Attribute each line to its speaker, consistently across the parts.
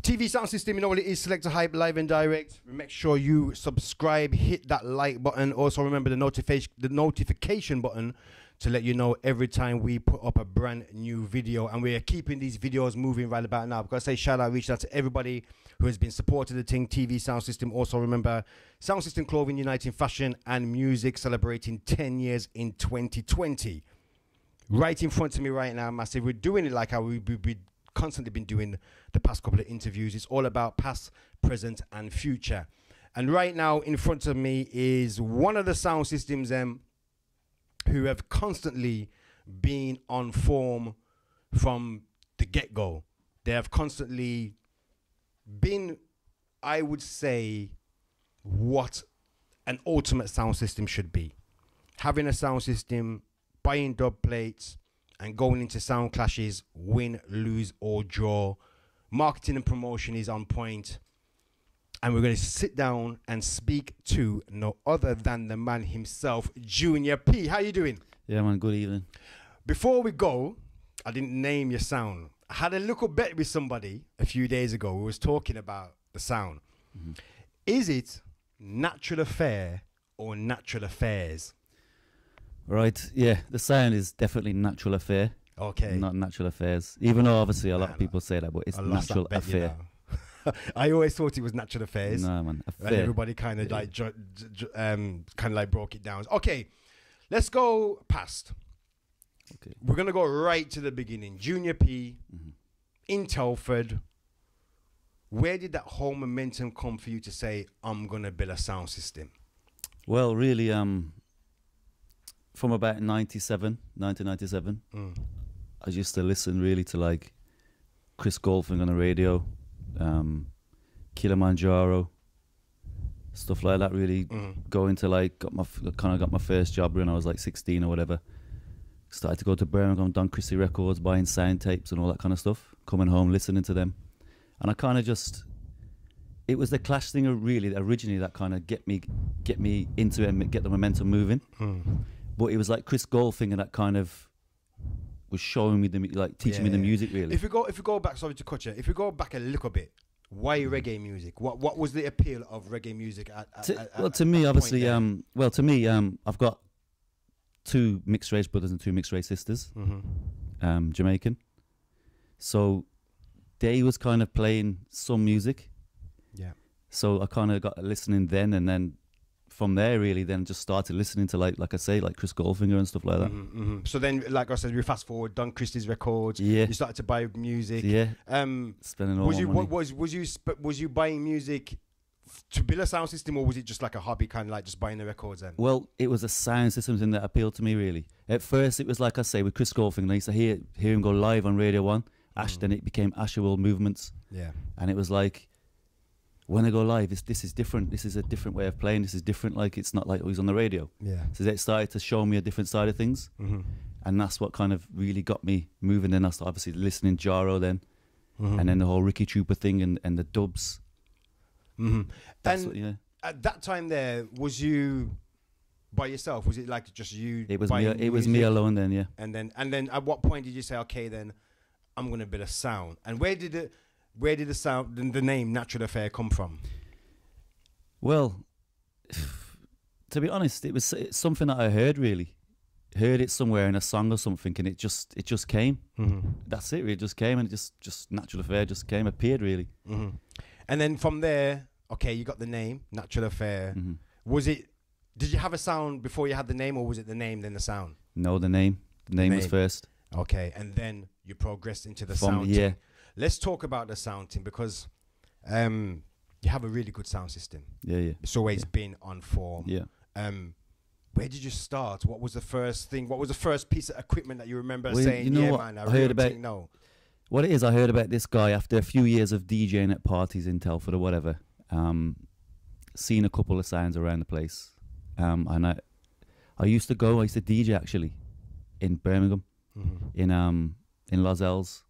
Speaker 1: TV sound system, you know what it is. Selekta Hype live and direct. Make sure you subscribe, hit that like button. Also remember the notification the notification button to let you know every time we put up a brand new video. And we are keeping these videos moving right about now. Because I say shout out, reach out to everybody who has been supporting the Ting TV sound system. Also remember Sound System Clothing Uniting Fashion and Music celebrating 10 years in 2020 right in front of me right now, massive. We're doing it like how we, we, we constantly been doing the past couple of interviews. It's all about past, present, and future. And right now, in front of me is one of the sound systems um, who have constantly been on form from the get go. They have constantly been, I would say, what an ultimate sound system should be. Having a sound system, buying dub plates, and going into sound clashes, win, lose, or draw. Marketing and promotion is on point. And we're going to sit down and speak to no other than the man himself, Junior P. How are you doing?
Speaker 2: Yeah, man. Good evening.
Speaker 1: Before we go, I didn't name your sound. I had a little bet with somebody a few days ago who was talking about the sound. Mm-hmm. Is it natural affair or natural affairs?
Speaker 2: Right. Yeah, the sound is definitely natural affair,
Speaker 1: Okay.
Speaker 2: not natural affairs. Even though obviously a lot of people say that, but it's natural
Speaker 1: that bet, you
Speaker 2: affair.
Speaker 1: I always thought it was natural affairs.
Speaker 2: No, man.
Speaker 1: And everybody kind of like ju- ju- ju- um kind of like broke it down. Okay, let's go past.
Speaker 2: Okay.
Speaker 1: We're gonna go right to the beginning. Junior P
Speaker 2: Mm-hmm.
Speaker 1: in Telford. Where did that whole momentum come for you to say I'm gonna build a sound system?
Speaker 2: Well, really, um, from about 97, 1997,
Speaker 1: Mm.
Speaker 2: I used to listen really to like Chris Goldfinger on the radio, um, Killamanjaro, stuff like that. Really
Speaker 1: Mm.
Speaker 2: going to like got my kind of got my first job when I was like 16 or whatever. Started to go to Birmingham, Don Christie Records, buying sound tapes and all that kind of stuff. Coming home, listening to them, and I kind of just. It was the Clash thing, really, originally that kind of get me, get me into it and get the momentum moving.
Speaker 1: Mm.
Speaker 2: But it was like Chris Goldfinger that kind of was showing me the mu- like teaching me the
Speaker 1: Yeah.
Speaker 2: music really.
Speaker 1: If we go if we go back, sorry to cut you. If we go back a little bit, why reggae music? What what was the appeal of reggae music at, at,
Speaker 2: to,
Speaker 1: at-
Speaker 2: well,
Speaker 1: at
Speaker 2: to
Speaker 1: that
Speaker 2: me,
Speaker 1: point
Speaker 2: obviously,
Speaker 1: there?
Speaker 2: um, well, to me, um, I've got two mixed race brothers and two mixed race sisters,
Speaker 1: Mhm.
Speaker 2: um, Jamaican. So they was kind of playing some music.
Speaker 1: yeah.
Speaker 2: So I kind of got listening then, and then from there, really, then just started listening to like, like I say, like Chris Goldfinger and stuff like that.
Speaker 1: Mhm, mhm. So then, like I said, we fast forward. Don Christie's records.
Speaker 2: Yeah.
Speaker 1: You started to buy music.
Speaker 2: Yeah,
Speaker 1: Um,
Speaker 2: spending all
Speaker 1: was you
Speaker 2: money.
Speaker 1: was was you was you buying music to build a sound system, or was it just like a hobby, kind of like just buying the records? Then.
Speaker 2: Well, it was a sound system thing that appealed to me really. At first, it was like I say with Chris Goldfinger. I used to hear hear him go live on Radio One. Ash,
Speaker 1: Mm.
Speaker 2: then it became Asher World Movements,
Speaker 1: Yeah.
Speaker 2: and it was like when I go live, this this is different. This is a different way of playing. This is different. Like it's not like always on the radio.
Speaker 1: Yeah.
Speaker 2: So it started to show me a different side of things,
Speaker 1: Mm-hmm.
Speaker 2: and that's what kind of really got me moving. Then I started obviously listening Jaro then,
Speaker 1: Mm-hmm.
Speaker 2: and then the whole Ricky Trooper thing and, and the dubs.
Speaker 1: hmm
Speaker 2: That's
Speaker 1: And
Speaker 2: what, yeah.
Speaker 1: at that time, there was you by yourself. Was it like just you?
Speaker 2: It was me. It was me alone then. Yeah.
Speaker 1: And then and then at what point did you say, okay, then I'm gonna build a sound? And where did it? Where did the sound, the, the name Natural Affair come from?
Speaker 2: Well, to be honest, it was it's something that I heard really, heard it somewhere in a song or something, and it just it just came.
Speaker 1: Mm-hmm.
Speaker 2: That's it. Really, it just came, and it just just natural affair just came, appeared really.
Speaker 1: Mm-hmm. And then from there, okay, you got the name Natural Affair.
Speaker 2: hmm
Speaker 1: Was it? Did you have a sound before you had the name, or was it the name then the sound?
Speaker 2: No, the name, the name, was
Speaker 1: Name.
Speaker 2: first.
Speaker 1: Okay, and then you progressed into the
Speaker 2: From-
Speaker 1: sound.
Speaker 2: yeah.
Speaker 1: Let's talk about the sound thing because um, you have a really good sound system.
Speaker 2: Yeah, yeah,
Speaker 1: It's always
Speaker 2: Yeah.
Speaker 1: been on form.
Speaker 2: yeah.
Speaker 1: Um, where did you start? What was the first thing? What was the first piece of equipment that you remember
Speaker 2: Well,
Speaker 1: saying?
Speaker 2: you know
Speaker 1: yeah,
Speaker 2: what?
Speaker 1: man, I,
Speaker 2: I heard about-
Speaker 1: no.
Speaker 2: What it is, I heard about this guy after a few years of DJing at parties in Telford or whatever. Um, seen a couple of sounds around the place, um, and I, I used to go. I used to DJ actually, in Birmingham,
Speaker 1: Mhm.
Speaker 2: in um, in Lozells,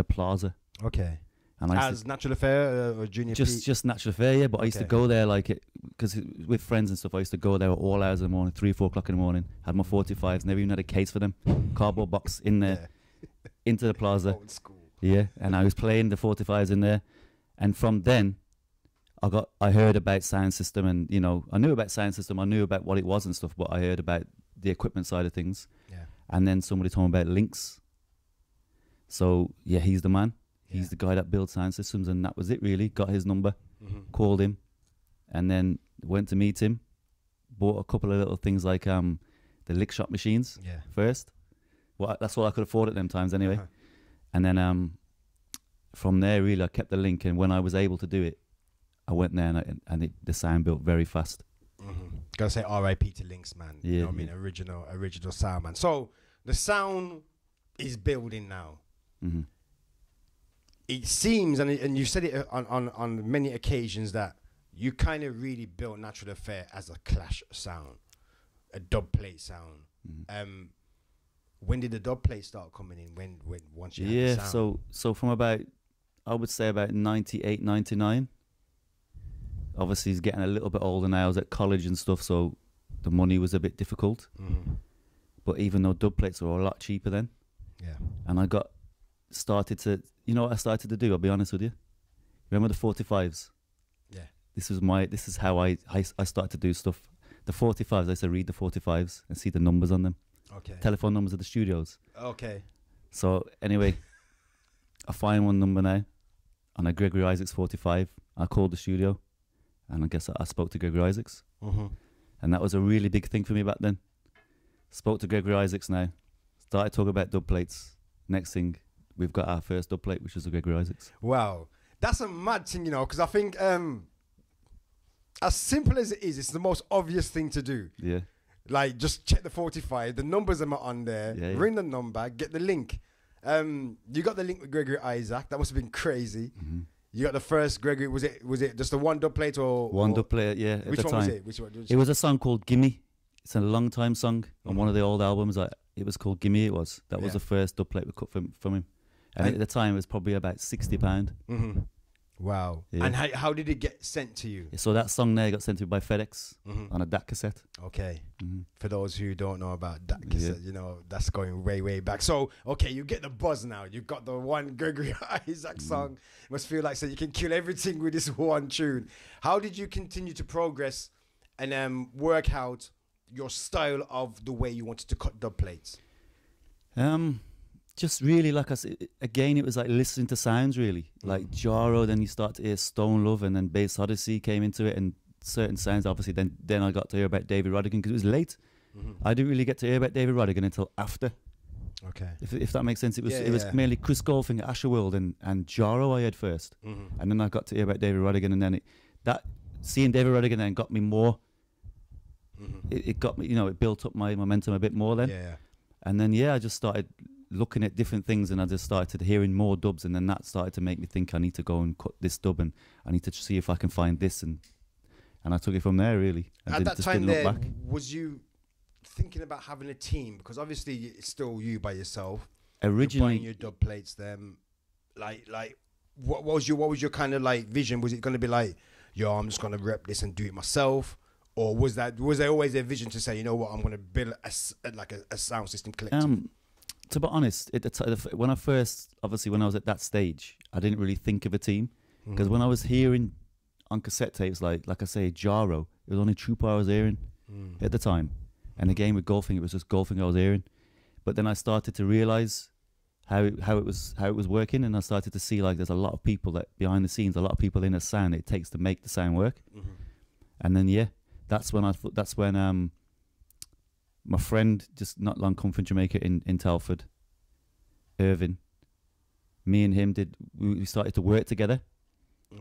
Speaker 2: the Plaza,
Speaker 1: Okay.
Speaker 2: and I used to
Speaker 1: As Natural Affair uh, or Junior
Speaker 2: just
Speaker 1: P?
Speaker 2: just natural affair, yeah. But I used to go there like it because with friends and stuff. I used to go there at all hours of the morning, three, four o'clock in the morning. Had my forty fives, never even had a case for them. Cardboard box in there, into the plaza.
Speaker 1: Old school.
Speaker 2: Yeah, and I was playing the 45s in there, and from then, I got I heard about sound system, and you know I knew about sound system, I knew about what it was and stuff, but I heard about the equipment side of things,
Speaker 1: Yeah.
Speaker 2: and then somebody told me about Links. So yeah, he's the man. He's
Speaker 1: Yeah.
Speaker 2: the guy that builds sound systems, and that was it. Really, got his number,
Speaker 1: Mhm.
Speaker 2: called him, and then went to meet him. Bought a couple of little things like um the lick shot machines
Speaker 1: Yeah.
Speaker 2: first. Well, that's all I could afford at them times anyway.
Speaker 1: Uh-huh.
Speaker 2: And then um, from there, really, I kept the link. And when I was able to do it, I went there and, I, and it, the sound built very fast.
Speaker 1: Mm-hmm. Gotta say R.I.P. to Links, man. you know what I mean? Original, original sound, man. So the sound is building now.
Speaker 2: Hmm
Speaker 1: It seems, and and you said it on, on, on many occasions that you kind of really built Natural Affair as a clash sound, a dub plate sound.
Speaker 2: hmm
Speaker 1: Um, when did the dub plate start coming in? When when once you had
Speaker 2: Yeah. So so from about, I would say about 98, 99. Obviously, he's getting a little bit older now. I was at college and stuff, so the money was a bit difficult.
Speaker 1: Mhm.
Speaker 2: But even though dub plates were a lot cheaper then,
Speaker 1: yeah,
Speaker 2: and I got started to, you know what I started to do? I'll be honest with you. Remember the 45s?
Speaker 1: yeah,
Speaker 2: this was my this is how I, I I started to do stuff. The 45s, I used to read the 45s and see the numbers on them,
Speaker 1: okay,
Speaker 2: telephone numbers of the studios.
Speaker 1: okay,
Speaker 2: So anyway, I find one number now on a Gregory Isaacs 45. I called the studio, and I guess I, I spoke to Gregory Isaacs,
Speaker 1: mm-hmm.
Speaker 2: and that was a really big thing for me back then. Spoke to Gregory Isaacs now, started talking about dub plates. Next thing, we've got our first dub plate, which is the Gregory Isaacs.
Speaker 1: Wow, that's a mad thing, you know, because I think um, as simple as it is, it's the most obvious thing to do.
Speaker 2: Yeah,
Speaker 1: Like, just check the 45, the numbers are on there,
Speaker 2: Yeah, yeah.
Speaker 1: ring the number, get the link. Um, you got the link with Gregory Isaac. That must have been crazy.
Speaker 2: Mhm.
Speaker 1: You got the first Gregory. Was it was it just the one dub plate or
Speaker 2: one dub plate. Yeah, at
Speaker 1: Which one
Speaker 2: time.
Speaker 1: was it? Which one? Which
Speaker 2: It was a song called Gimme. It's a long time song on one of
Speaker 1: Mm-hmm.
Speaker 2: the old albums. Like, it was called Gimme. It was that was
Speaker 1: Yeah.
Speaker 2: the first dub plate we cut from from him, and,
Speaker 1: And-
Speaker 2: at the time it was probably about sixty pound.
Speaker 1: Mhm. Wow.
Speaker 2: Yeah.
Speaker 1: And how, how did it get sent to you?
Speaker 2: So that song there got sent to me by FedEx
Speaker 1: Mhm.
Speaker 2: on a DAT cassette.
Speaker 1: Okay.
Speaker 2: hmm
Speaker 1: For those who don't know about that
Speaker 2: Yeah.
Speaker 1: you know, that's going way, way back. So, okay, you get the buzz now. You got the one Gregory Isaac
Speaker 2: Mm.
Speaker 1: song. Must feel like so you can kill everything with this one tune. How did you continue to progress and um, work out your style of the way you wanted to cut dub plates?
Speaker 2: Um, just really like I said again, it was like listening to sounds really like
Speaker 1: Mm.
Speaker 2: Jaro. Then you start to hear Stone Love, and then Bass Odyssey came into it, and certain sounds. Obviously, then then I got to hear about David Rodigan because it was late. I didn't really get to hear about David Rodigan until after.
Speaker 1: Okay.
Speaker 2: If, if that makes sense, it was
Speaker 1: Yeah,
Speaker 2: it was
Speaker 1: yeah.
Speaker 2: mainly Chris Goldfinger Asherworld and and Jaro I heard first,
Speaker 1: Mm-hmm.
Speaker 2: and then I got to hear about David Rodigan, and then it, that seeing David Rodigan then got me more.
Speaker 1: Mm-hmm.
Speaker 2: It, it got me, you know, it built up my momentum a bit more then,
Speaker 1: Yeah.
Speaker 2: and then yeah, I just started looking at different things, and I just started hearing more dubs, and then that started to make me think I need to go and cut this dub, and I need to see if I can find this, and and I took it from there really. and
Speaker 1: At that time, there
Speaker 2: back.
Speaker 1: was you thinking about having a team because obviously it's still you by yourself. You're
Speaker 2: Originally,
Speaker 1: buying your dub plates. Them, like, like, what, what was your what was your kind of like vision? Was it going to be like, yo, I'm just going to rep this and do it myself, or was that was there always a vision to say, you know what, I'm going to build a, like a, a sound system collective?
Speaker 2: Um, to be honest, at the t- the f- when I first, obviously, when I was at that stage, I didn't really think of a team because
Speaker 1: Mm-hmm.
Speaker 2: when I was hearing on cassette tapes, like like I say, Jaro, it was only Trooper I was hearing
Speaker 1: Mm.
Speaker 2: at the time, and again with Goldfinger, it was just Goldfinger I was hearing. But then I started to realize how it, how it was how it was working, and I started to see like there's a lot of people that behind the scenes, a lot of people in a sound it takes to make the sound work.
Speaker 1: Mhm.
Speaker 2: And then yeah, that's when I thought that's when um my friend just not long come from Jamaica in in Telford, Irvin. Me and him did we started to work together,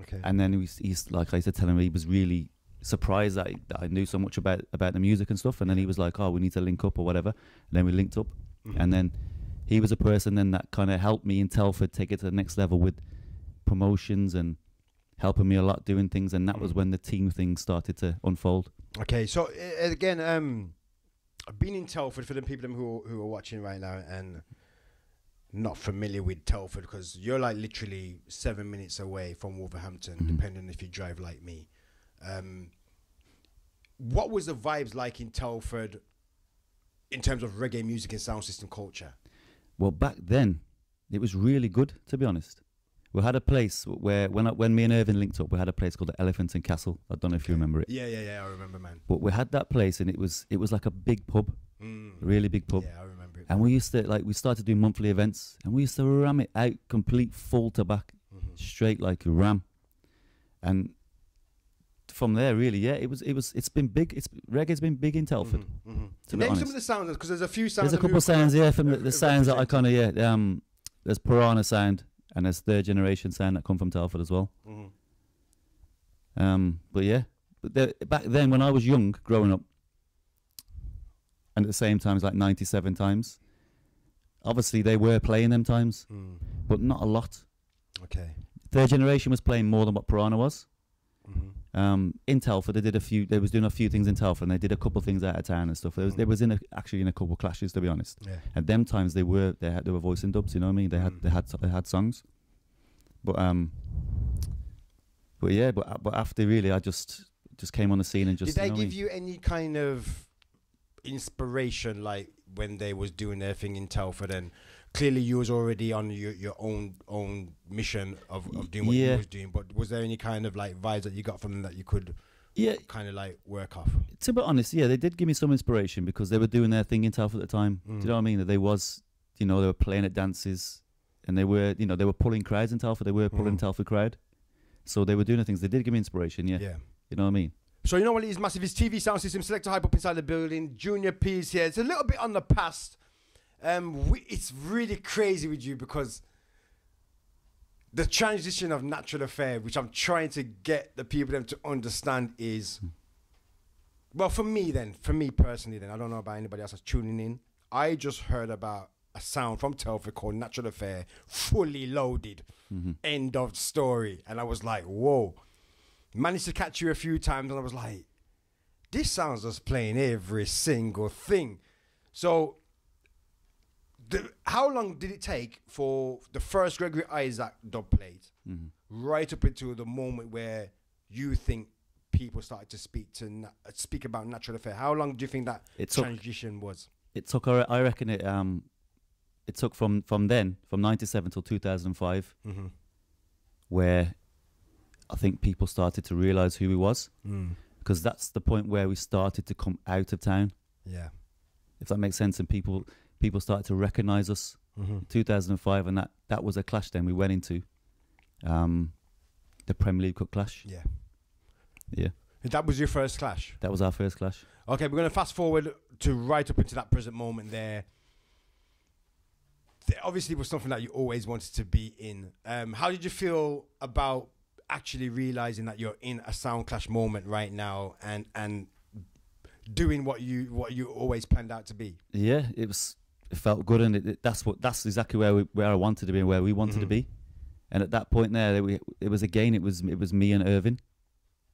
Speaker 1: Okay.
Speaker 2: and then he was, he's like I said, telling me he was really surprised that I, that I knew so much about about the music and stuff. And then he was like, "Oh, we need to link up or whatever." And then we linked up,
Speaker 1: Mhm.
Speaker 2: and then he was a person then that kind of helped me in Telford take it to the next level with promotions and helping me a lot doing things. And that was
Speaker 1: Mhm.
Speaker 2: when the team thing started to unfold.
Speaker 1: Okay, so again, um, I've been in Telford for the people who who are watching right now and not familiar with Telford because you're like literally seven minutes away from Wolverhampton,
Speaker 2: Mhm.
Speaker 1: depending if you drive like me. Um, what was the vibes like in Telford in terms of reggae music and sound system culture?
Speaker 2: Well, back then, it was really good to be honest. We had a place where when I, when me and Irvin linked up, we had a place called the Elephant and Castle. I don't know if you remember it,
Speaker 1: Yeah, yeah, yeah. I remember, man.
Speaker 2: but we had that place and it was it was like a big pub,
Speaker 1: Mm.
Speaker 2: really big pub.
Speaker 1: Yeah, I remember it.
Speaker 2: And we used to like we started doing monthly events and we used to ram it out complete full to back,
Speaker 1: Mhm.
Speaker 2: straight like a ram. And from there, really, yeah, it was it was it's been big. It's reggae's been big in Telford.
Speaker 1: Mhm, mhm.
Speaker 2: to
Speaker 1: Name some of the sounds because there's a few sounds.
Speaker 2: There's a couple
Speaker 1: we've-
Speaker 2: sounds, yeah, from the, the sounds that I kind of yeah. Um, there's Piranha sound and there's third generation sound that come from Telford as well.
Speaker 1: Mhm.
Speaker 2: Um, but yeah, but the, back then when I was young, growing up, and at the same time, it's like 97 times. Obviously, they were playing them times,
Speaker 1: Mm.
Speaker 2: but not a lot.
Speaker 1: Okay.
Speaker 2: Third generation was playing more than what Piranha was.
Speaker 1: Mhm.
Speaker 2: Um, in Telford, they did a few. They was doing a few things in Telford, and they did a couple things out of town and stuff. There was, they was in a, actually in a couple clashes, to be honest.
Speaker 1: Yeah.
Speaker 2: At them times, they were they had they were voicing dubs. You know what I mean? They had
Speaker 1: Mm.
Speaker 2: they had they had songs, but um, but yeah, but but after really, I just just came on the scene and just.
Speaker 1: Did they
Speaker 2: you know I
Speaker 1: give
Speaker 2: mean?
Speaker 1: you any kind of inspiration, like when they was doing their thing in Telford, and clearly you was already on your, your own own mission of, of doing what
Speaker 2: Yeah.
Speaker 1: you was doing. But was there any kind of like vibes that you got from them that you could
Speaker 2: Yeah,
Speaker 1: kind of like work off?
Speaker 2: to be honest, yeah, they did give me some inspiration because they were doing their thing in Telford at the time. Do
Speaker 1: Mm.
Speaker 2: you know what I mean? That they was, you know, they were playing at dances, and they were, you know, they were pulling crowds in Telford. They were pulling
Speaker 1: Mm.
Speaker 2: Telford crowd, so they were doing the things. They did give me inspiration. Yeah,
Speaker 1: yeah.
Speaker 2: you know what I mean?
Speaker 1: So you know what it is massive? It's TV sound system, Selekta Hype up inside the building. Junior P's here. It's a little bit on the past. Um, we, it's really crazy with you because the transition of natural affair, which I'm trying to get the people them to understand, is well for me. Then, for me personally, then I don't know about anybody else that's tuning in. I just heard about a sound from Telford called Natural Affair, fully loaded.
Speaker 2: Mm-hmm.
Speaker 1: End of story. And I was like, whoa. Managed to catch you a few times, and I was like, this sounds just playing every single thing. So, the, how long did it take for the first Gregory Isaac dub played,
Speaker 2: Mhm.
Speaker 1: right up until the moment where you think people started to speak to na- speak about natural affair? How long do you think that
Speaker 2: It took
Speaker 1: transition was?
Speaker 2: it took I I reckon it um it took from from then from 97 till 2005
Speaker 1: Mm-hmm.
Speaker 2: where I think people started to realize who he was
Speaker 1: Mm.
Speaker 2: because that's the point where we started to come out of town
Speaker 1: Yeah.
Speaker 2: if that makes sense and people people started to recognize us
Speaker 1: Mm-hmm.
Speaker 2: 2005 and that that was a clash then we went into um the Premier League Cup clash
Speaker 1: Yeah.
Speaker 2: yeah
Speaker 1: That was your first clash.
Speaker 2: that was our first clash
Speaker 1: Okay, we're going to fast forward to right up into that present moment there. There obviously was something that you always wanted to be in. Um, how did you feel about actually realizing that you're in a sound clash moment right now and and doing what you what you always planned out to be?
Speaker 2: yeah it was felt good and it, it- that's what that's exactly where we where I wanted to be and where we wanted to
Speaker 1: Mhm.
Speaker 2: be and at that point there we, it was again it was it was me and Irvin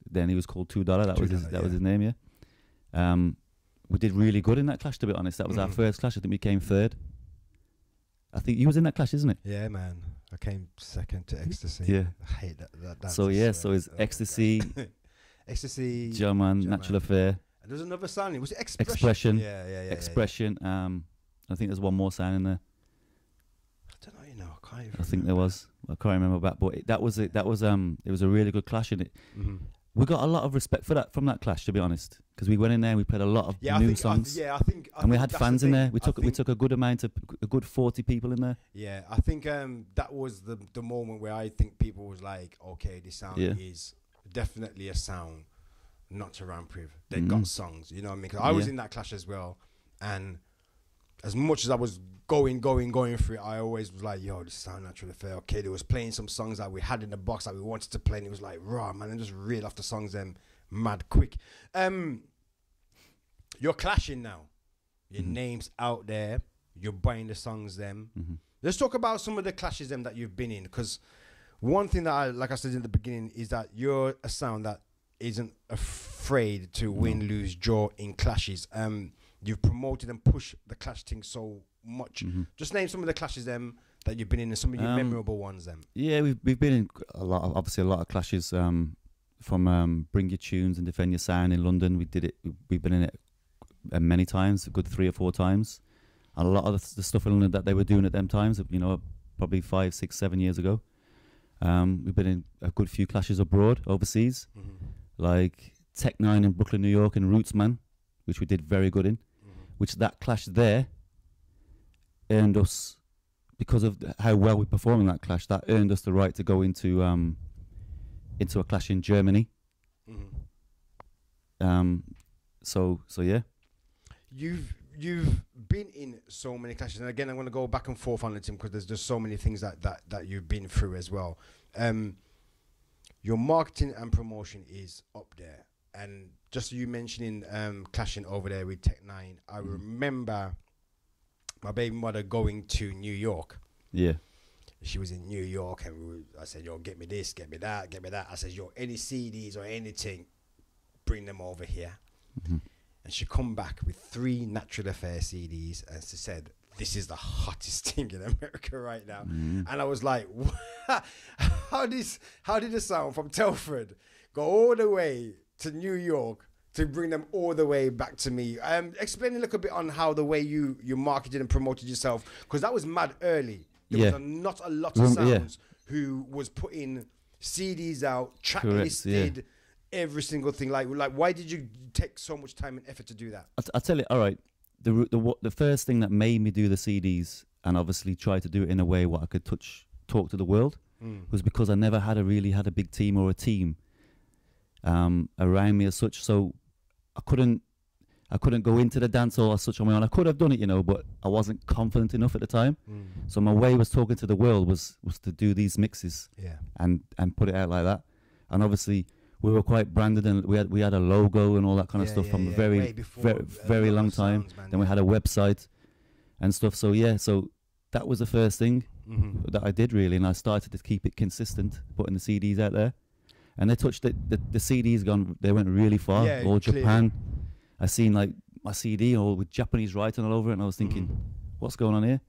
Speaker 2: then he was called two dollar that was his,
Speaker 1: $2,
Speaker 2: that was his name yeah um we did really good in that clash to be honest that was our
Speaker 1: Mhm.
Speaker 2: first clash I think we came third I think you was in that clash isn't it
Speaker 1: Yeah, man. I came second to ecstasy.
Speaker 2: Yeah.
Speaker 1: I hate that. that that's
Speaker 2: so yeah so it's
Speaker 1: Oh
Speaker 2: ecstasy
Speaker 1: ecstasy.
Speaker 2: German
Speaker 1: German.
Speaker 2: natural affair
Speaker 1: And there's another sound. Was it expression?
Speaker 2: Expression.
Speaker 1: Yeah, yeah, yeah. yeah, yeah.
Speaker 2: expression um I think there's one more sound in there
Speaker 1: I don't know. You know, I can't even
Speaker 2: I think there was I can't remember back but it, that was it that was um it was a really good clash and it
Speaker 1: Mhm.
Speaker 2: we got a lot of respect for that from that clash to be honest because we went in there and we played a lot of
Speaker 1: Yeah,
Speaker 2: new
Speaker 1: think, I,
Speaker 2: songs
Speaker 1: yeah, I think, I
Speaker 2: and we had
Speaker 1: that's the
Speaker 2: fans in there we took we took a good amount of a good 40 people in there
Speaker 1: Yeah, I think um, that was the the moment where I think people was like, okay, this sound
Speaker 2: Yeah.
Speaker 1: is definitely a sound not to ramp with. They
Speaker 2: Mhm.
Speaker 1: got songs, you know what I mean? 'Cause I was in that clash as well, and as much as I was going, going, going through it, I always was like, yo, this sound natural affair. Okay, they was playing some songs that we had in the box that we wanted to play, and it was like, raw man, and just reel off the songs them mad quick. Um, you're clashing now. Your
Speaker 2: Mhm.
Speaker 1: name's out there. You're buying the songs them.
Speaker 2: hmm
Speaker 1: Let's talk about some of the clashes them that you've been in, because one thing that I, like I said in the beginning, is that you're a sound that isn't afraid to win,
Speaker 2: No.
Speaker 1: lose, draw in clashes. Um, you've promoted and pushed the clash thing so much.
Speaker 2: hmm
Speaker 1: Just name some of the clashes them that you've been in, and some of your
Speaker 2: Um,
Speaker 1: memorable ones. Them.
Speaker 2: yeah we've, we've been in a lot of, obviously a lot of clashes um from um bring your tunes and defend your sound in london we did it we've been in it uh, many times a good three or four times and a lot of the, the stuff in london that they were doing at them times you know probably five, six, seven years ago. Um, we've been in a good few clashes abroad, overseas,
Speaker 1: Mm-hmm.
Speaker 2: like Tech Nine in Brooklyn, New York, and Rootsman, which we did very good in. Which that clash there earned us, because of how well we performed in that clash, that earned us the right to go into um, into a clash in Germany.
Speaker 1: Mm-hmm.
Speaker 2: Um, so so yeah,
Speaker 1: You've you've been in so many clashes, and again, I'm going to go back and forth on it, Tim, because there's just so many things that that that you've been through as well. Um, your marketing and promotion is up there, and just you mentioning um, clashing over there with Tech Nine, I
Speaker 2: Mm.
Speaker 1: remember my baby mother going to New York.
Speaker 2: yeah,
Speaker 1: She was in New York, and we were, I said, "Yo, get me this, get me that, get me that." I said, "Yo, any CDs or anything, bring them over here."
Speaker 2: Mhm.
Speaker 1: And she come back with three Natural Affair CDs, and she said, "This is the hottest thing in America right now."
Speaker 2: Mhm.
Speaker 1: And I was like, "How this? How did the sound from Telford go all the way to New York to bring them all the way back to me?" Um, explain a little bit on how the way you you marketed and promoted yourself, because that was mad early. There
Speaker 2: Yeah.
Speaker 1: was a, not a lot of
Speaker 2: Well, yeah.
Speaker 1: sounds who was putting CDs out, track
Speaker 2: Correct,
Speaker 1: listed, every single thing. Like, like, why did you take so much time and effort to do that?
Speaker 2: I tell you. All right, the the what the first thing that made me do the CDs and obviously try to do it in a way what I could touch talk to the world was because I never had a really had a big team or a team um, around me as such. So I couldn't I couldn't go into the dance hall as such on my own. I could have done it, you know, but I wasn't confident enough at the time. So my way was talking to the world was was to do these mixes
Speaker 1: Yeah.
Speaker 2: and and put it out like that. And obviously we were quite branded and we had we had a logo and all that kind of stuff
Speaker 1: yeah,
Speaker 2: from
Speaker 1: yeah.
Speaker 2: a very very very long time.
Speaker 1: man,
Speaker 2: Then we had a website and stuff. So yeah, so that was the first thing
Speaker 1: Mhm.
Speaker 2: that I did really, and I started to keep it consistent, putting the CDs out there, and they touched it. The, the CDs gone, they went really far.
Speaker 1: Yeah,
Speaker 2: all
Speaker 1: clearly.
Speaker 2: Japan. I seen like my CD all with Japanese writing all over it, and I was thinking,
Speaker 1: Mhm.
Speaker 2: what's going on here?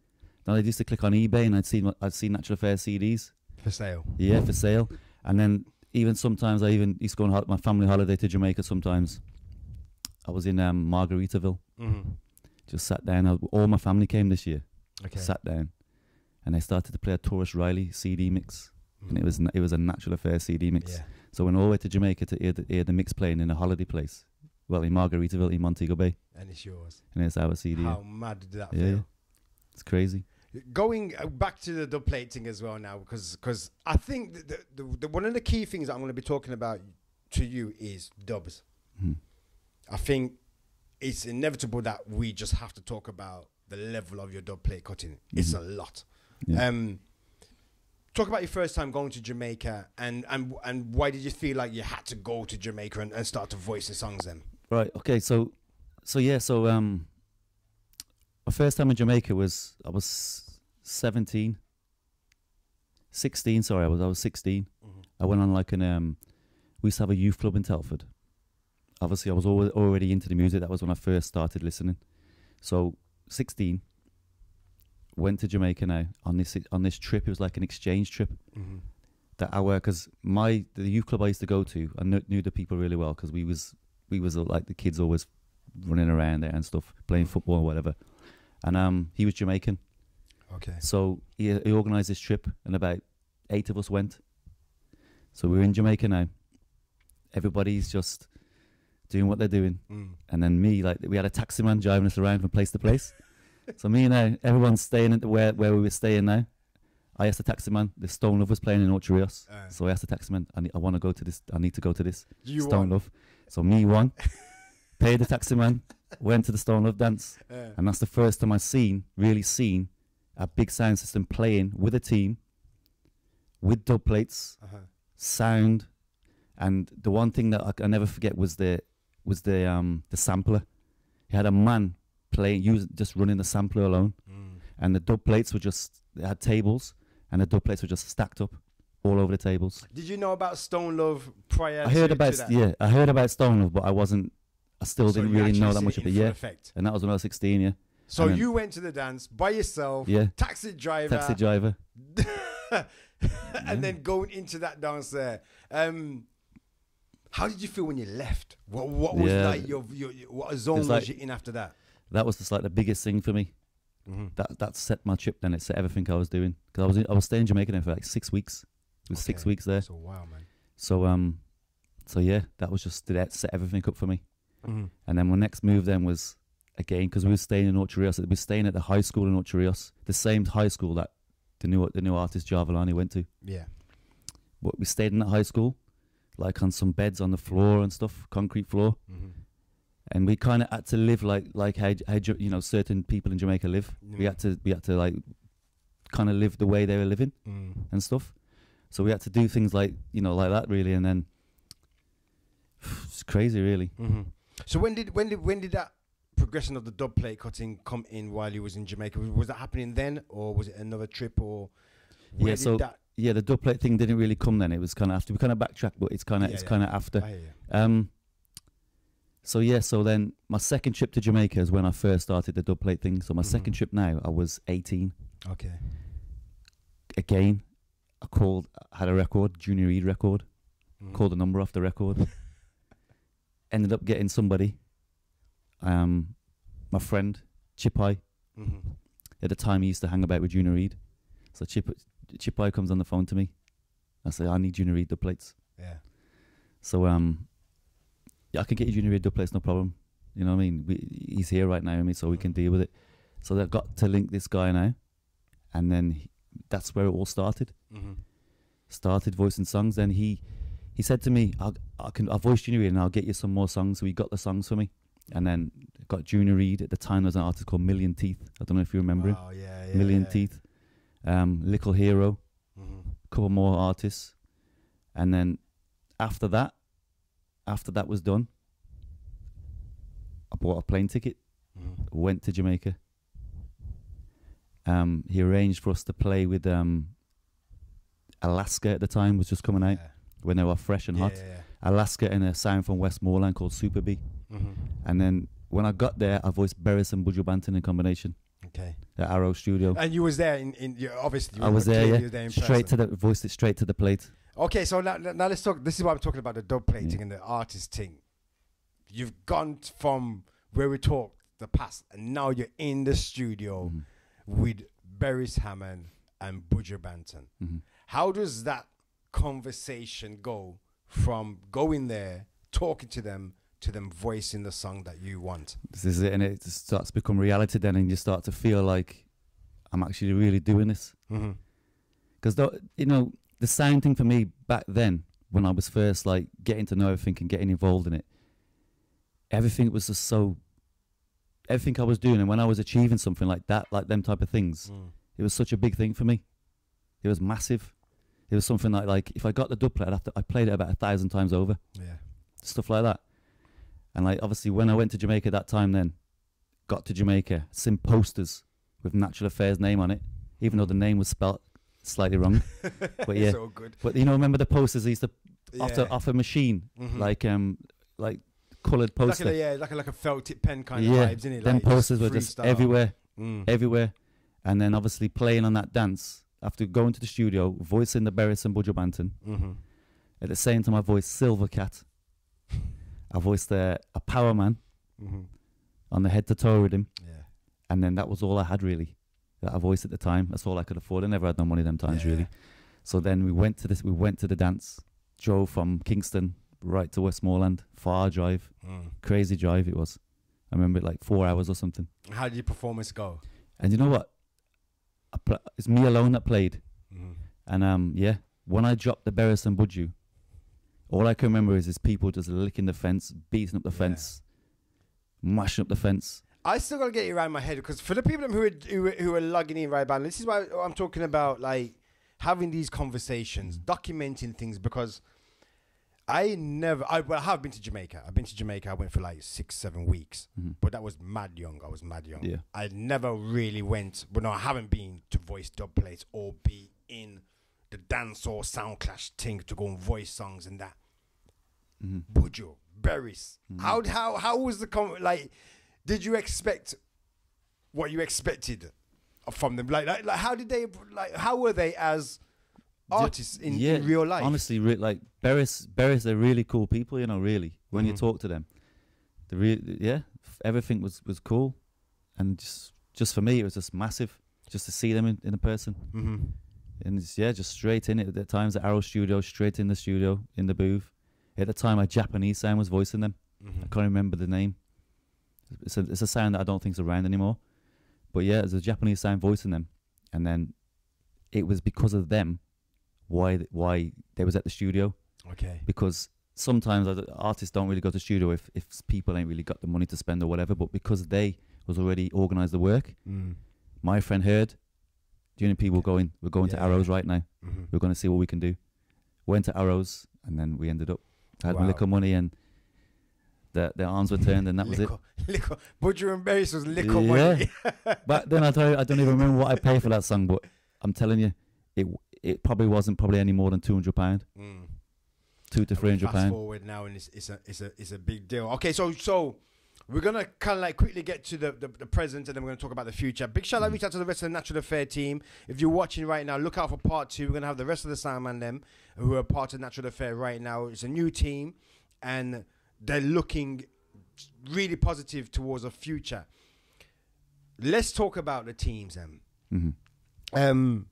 Speaker 2: Then I used to click on eBay, and I'd seen I'd seen Natural Affairs CDs,
Speaker 1: for sale.
Speaker 2: yeah, for sale, and then even sometimes I even used to go on my family holiday to Jamaica. Sometimes I was in um, Margaritaville,
Speaker 1: Mm-hmm.
Speaker 2: just sat down. I- All my family came this year,
Speaker 1: Okay.
Speaker 2: sat down, and they started to play a Tarrus Riley CD mix and it was n- it was a natural affair CD mix.
Speaker 1: Yeah.
Speaker 2: So I went all the way to Jamaica to hear the, hear the mix playing in a holiday place, well in Margaritaville in Montego Bay,
Speaker 1: And it's yours.
Speaker 2: and it's our CD.
Speaker 1: How mad did that
Speaker 2: Yeah,
Speaker 1: feel?
Speaker 2: yeah. It's crazy.
Speaker 1: Going uh, back to the dub plating as well now, because because I think the, the, the, one of the key things that I'm going to be talking about to you is dubs.
Speaker 2: Mhm.
Speaker 1: I think it's inevitable that we just have to talk about the level of your dub plate cutting. It's a lot.
Speaker 2: Yeah.
Speaker 1: Um, talk about your first time going to Jamaica and and and why did you feel like you had to go to Jamaica and, and start to voice the songs then?
Speaker 2: Right. Okay. So, so yeah. So um, my first time in Jamaica was I was 17, 16. Sorry, I was I was 16. I went on like an um, we used to have a youth club in Telford. Obviously, I was already into the music. That was when I first started listening. So, 16. Went to Jamaica now on this on this trip. It was like an exchange trip
Speaker 1: Mm-hmm.
Speaker 2: that I were because my the youth club I used to go to, I knew, knew the people really well because we was we was like the kids always running around there and stuff, playing football or whatever. And um, he was Jamaican,
Speaker 1: Okay.
Speaker 2: so he, he organised this trip, and about eight of us went. So we're in Jamaica now. Everybody's just doing what they're doing,
Speaker 1: Mm.
Speaker 2: and then me, like we had a taxi man driving us around from place to place. so me now, everyone's staying at the, where where we were staying now. I asked the taxi man. The Stone Love was playing in Ocho Rios.
Speaker 1: Uh,
Speaker 2: So I asked the taxi man, I, need, I want to go to this. I need to go to this Stone
Speaker 1: won.
Speaker 2: Love. So me won. paid the taxi man. Went to the Stone Love dance,
Speaker 1: Uh,
Speaker 2: and that's the first time I've seen, really seen, a big sound system playing with a team, with dub plates,
Speaker 1: uh-huh.
Speaker 2: sound, and the one thing that I, I never forget was the was the um the sampler. He had a man playing, use, just running the sampler alone,
Speaker 1: Mm.
Speaker 2: and the dub plates were just they had tables, and the dub plates were just stacked up all over the tables.
Speaker 1: Did you know about Stone Love prior?
Speaker 2: I heard
Speaker 1: to,
Speaker 2: about
Speaker 1: to that?
Speaker 2: yeah, I heard about Stone Love, but I wasn't. I still
Speaker 1: So
Speaker 2: didn't really know that much of it. Yeah,
Speaker 1: Effect.
Speaker 2: and that was when I was 16. Yeah,
Speaker 1: So
Speaker 2: And then-
Speaker 1: you went to the dance by yourself,
Speaker 2: yeah.
Speaker 1: taxi driver,
Speaker 2: Taxi driver.
Speaker 1: and then going into that dance there. Um, how did you feel when you left? What what was
Speaker 2: Yeah.
Speaker 1: like your, your, your what zone was
Speaker 2: like-
Speaker 1: you in after that?
Speaker 2: That was just like the biggest thing for me,
Speaker 1: Mhm.
Speaker 2: That that set my chip. Then it set everything I was doing because I was in, I was staying in Jamaica then for like six weeks. It was six weeks there.
Speaker 1: So wow, man.
Speaker 2: So um, so yeah, that was just that set everything up for me.
Speaker 1: Mhm.
Speaker 2: And then my next move then was again because we were staying in Ocho Rios. We were staying at the high school in Ocho Rios, the same high school that the new the new artist Jahvillani went to.
Speaker 1: Yeah.
Speaker 2: But we stayed in that high school, like on some beds on the floor and stuff, concrete floor.
Speaker 1: Mhm.
Speaker 2: And we kind of had to live like like how, how you know certain people in Jamaica live. We
Speaker 1: Mm.
Speaker 2: had to we had to like kind of live the way they were living
Speaker 1: Mm.
Speaker 2: and stuff. So we had to do things like you know like that really, and then it's crazy really.
Speaker 1: Mhm. So when did when did when did that progression of the dub plate cutting come in while you was in Jamaica? Was, was that happening then, or was it another trip, or
Speaker 2: Yeah, so? Yeah, the dub plate thing didn't really come then. It was kind of after. We kind of backtrack, but it's kind of
Speaker 1: Yeah,
Speaker 2: it's
Speaker 1: yeah.
Speaker 2: kind of after.
Speaker 1: I hear you.
Speaker 2: Um. So yeah, so then my second trip to Jamaica is when I first started the dub plate thing. So my second
Speaker 1: Mhm.
Speaker 2: trip now, I was 18.
Speaker 1: Okay.
Speaker 2: Again, I called, I had a record, Junior Reid record.
Speaker 1: Mhm.
Speaker 2: called the number off the record. Ended up getting somebody, um, my friend Chipai.
Speaker 1: Mhm.
Speaker 2: At the time, he used to hang about with Junior Reid. So Chip Chipai comes on the phone to me. I say, I need Junior Reid the plates.
Speaker 1: Yeah.
Speaker 2: So um, yeah, I can get you Junior Reid the plates, no problem. You know what I mean? We, he's here right now, I mean, so we can deal with it. So they've got to link this guy now, and then he, that's where it all started.
Speaker 1: Mhm.
Speaker 2: started voicing songs. Then he he said to me, I'll, I can I'll voice Junior Reid and I'll get you some more songs. So he got the songs for me, and then got Junior Reid. At the time, there was an artist called Million Teeth. I don't know if you remember him.
Speaker 1: Wow, yeah, yeah,
Speaker 2: Million
Speaker 1: yeah.
Speaker 2: Teeth, um, Little Hero,
Speaker 1: Mhm.
Speaker 2: a couple more artists, and then after that, after that was done, I bought a plane ticket,
Speaker 1: Mhm.
Speaker 2: went to Jamaica. Um, he arranged for us to play with um, Alaska at the time was just coming out
Speaker 1: Yeah.
Speaker 2: when they were fresh and
Speaker 1: Yeah,
Speaker 2: hot.
Speaker 1: yeah,
Speaker 2: Alaska and a sound from Westmoreland called Super B.
Speaker 1: Mhm.
Speaker 2: And then when I got there, I voiced Beres and Buju Banton in combination
Speaker 1: Okay.
Speaker 2: at Arrow Studio.
Speaker 1: And you was there in, in obviously.
Speaker 2: I was there, yeah.
Speaker 1: there in
Speaker 2: straight to the voiced it straight to the plate.
Speaker 1: Okay, so now, now let's talk. This is what I'm talking about the dub plating
Speaker 2: Yeah.
Speaker 1: and the artist thing. You've gone from where we talked the past, and now you're in the studio
Speaker 2: Mhm.
Speaker 1: with Beres Hammond and Buju Banton.
Speaker 2: Mhm.
Speaker 1: How does that conversation go from going there, talking to them, to them voicing the song that you want?
Speaker 2: This is it, and it starts to become reality then, and you start to feel like I'm actually really doing this.
Speaker 1: Mm-hmm.
Speaker 2: Because you know the sound thing for me back then, when I was first like getting to know everything and getting involved in it, everything was just so. Everything I was doing, and when I was achieving something like that, like them type of things,
Speaker 1: Mm.
Speaker 2: it was such a big thing for me. It was massive. It was something like like if I got the dub plate, I'd have to, I played it about a thousand times over,
Speaker 1: Yeah.
Speaker 2: stuff like that. And like obviously when I went to Jamaica that time, then got to Jamaica, seen posters with Natural Affairs name on it, even though the name was spelt slightly wrong. But yeah. But you know, remember the posters they used to off, the, off a machine,
Speaker 1: Mhm.
Speaker 2: like um like coloured
Speaker 1: Like
Speaker 2: poster.
Speaker 1: a, yeah, like a, like a felt tip pen kind
Speaker 2: yeah,
Speaker 1: of vibes, innit?
Speaker 2: them
Speaker 1: like just
Speaker 2: posters were just everywhere.
Speaker 1: Mm.
Speaker 2: everywhere. And then obviously playing on that dance after going to the studio, voicing the Beres and Buju Banton.
Speaker 1: Mm-hmm.
Speaker 2: At the same time, I voiced Silver Cat. I voiced uh, a Power Man
Speaker 1: Mm-hmm.
Speaker 2: on the head to toe rhythm.
Speaker 1: Yeah.
Speaker 2: And then that was all I had really that I voiced at the time. That's all I could afford. I never had no money them times
Speaker 1: Yeah.
Speaker 2: really. So then we went to this. We went to the dance. Drove from Kingston right to Westmoreland. Far drive,
Speaker 1: Mm.
Speaker 2: crazy drive it was. I remember it like four hours or something.
Speaker 1: How did your performance go?
Speaker 2: And you know what? It's me alone that played.
Speaker 1: Mm-hmm.
Speaker 2: And um, yeah, when I dropped the Beres and Buju, all I can remember is is people just licking the fence, beating up the
Speaker 1: Yeah.
Speaker 2: fence, mashing up the fence.
Speaker 1: I still gotta get it around my head because for the people who are who, who are logging in right now, this is why I'm talking about like having these conversations, documenting things because I never. I, well, I have been to Jamaica. I've been to Jamaica. I went for like six, seven weeks,
Speaker 2: Mhm.
Speaker 1: but that was mad young. I was mad young.
Speaker 2: Yeah.
Speaker 1: I never really went. Well, no, I haven't been to voice dub plates or be in the dance or sound clash thing to go and voice songs and that.
Speaker 2: Mhm.
Speaker 1: Buju, Beres.
Speaker 2: Mhm.
Speaker 1: How how how was the com- like? Did you expect what you expected from them? Like like, like how did they like? How were they as artists in,
Speaker 2: yeah,
Speaker 1: in real life?
Speaker 2: Honestly, re- like Beres, Beres, they're really cool people. You know, really. When you
Speaker 1: Mhm.
Speaker 2: talk to them, the real yeah, everything was was cool, and just just for me, it was just massive, just to see them in, in a person.
Speaker 1: Mm-hmm.
Speaker 2: And it's, yeah, just straight in it. At times, at Arrow Studio, straight in the studio, in the booth. At the time, a Japanese sound was voicing them.
Speaker 1: Mm-hmm.
Speaker 2: I can't remember the name. It's a, it's a sound that I don't think is around anymore. But yeah, there's a Japanese sound voicing them. And then it was because of them why why they was at the studio.
Speaker 1: Okay.
Speaker 2: Because sometimes artists don't really go to studio if, if people ain't really got the money to spend or whatever. But because they was already organised the work,
Speaker 1: Mm.
Speaker 2: my friend heard, Junior people going, we're going to Arrows
Speaker 1: yeah.
Speaker 2: right now.
Speaker 1: Mm-hmm.
Speaker 2: We're going to see what we can do. Went to Arrows, and then we ended up had
Speaker 1: Wow.
Speaker 2: little money, and the the arms were turned, and that was it.
Speaker 1: liquor, Liquor. Butcher and Beres was liquor
Speaker 2: Yeah.
Speaker 1: money.
Speaker 2: But then I tell you, I don't even remember what I paid for that song, but I'm telling you, it it probably wasn't probably any more than two hundred pound,
Speaker 1: Mm.
Speaker 2: two to three hundred
Speaker 1: forward now, and it's, it's a it's a it's a big deal. Okay, so so we're gonna kind of like quickly get to the, the the present, and then we're gonna talk about the future. Big shout out,
Speaker 2: Mm.
Speaker 1: reach out to the rest of the Natural Affair team. If you're watching right now, look out for part two. We're gonna have the rest of the Soundman them who are part of Natural Affair right now. It's a new team, and they're looking really positive towards a future. Let's talk about the teams, then.
Speaker 2: hmm
Speaker 1: Um,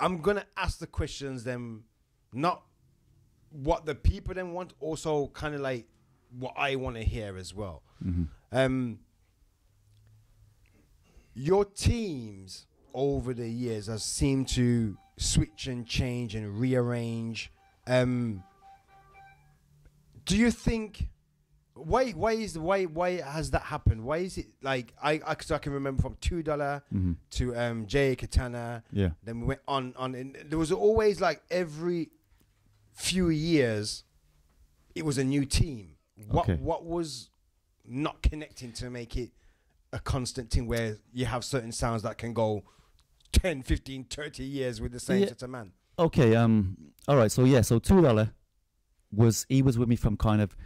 Speaker 1: I'm gonna ask the questions then, not what the people then want, also kind of like what I want to hear as well.
Speaker 2: hmm
Speaker 1: Um, your teams over the years have seemed to switch and change and rearrange. Um, do you think? Why? Why is why? Why has that happened? Why is it like I? I, cause I can remember from two dollar
Speaker 2: hmm
Speaker 1: to um Jay Katana.
Speaker 2: Yeah.
Speaker 1: Then we went on on. And there was always like every few years, it was a new team. What
Speaker 2: Okay.
Speaker 1: what was not connecting to make it a constant thing where you have certain sounds that can go 10, 15, 30 years with the same
Speaker 2: Yeah.
Speaker 1: set of man.
Speaker 2: Okay. Um. All right. So yeah. So two dollar was he was with me from kind of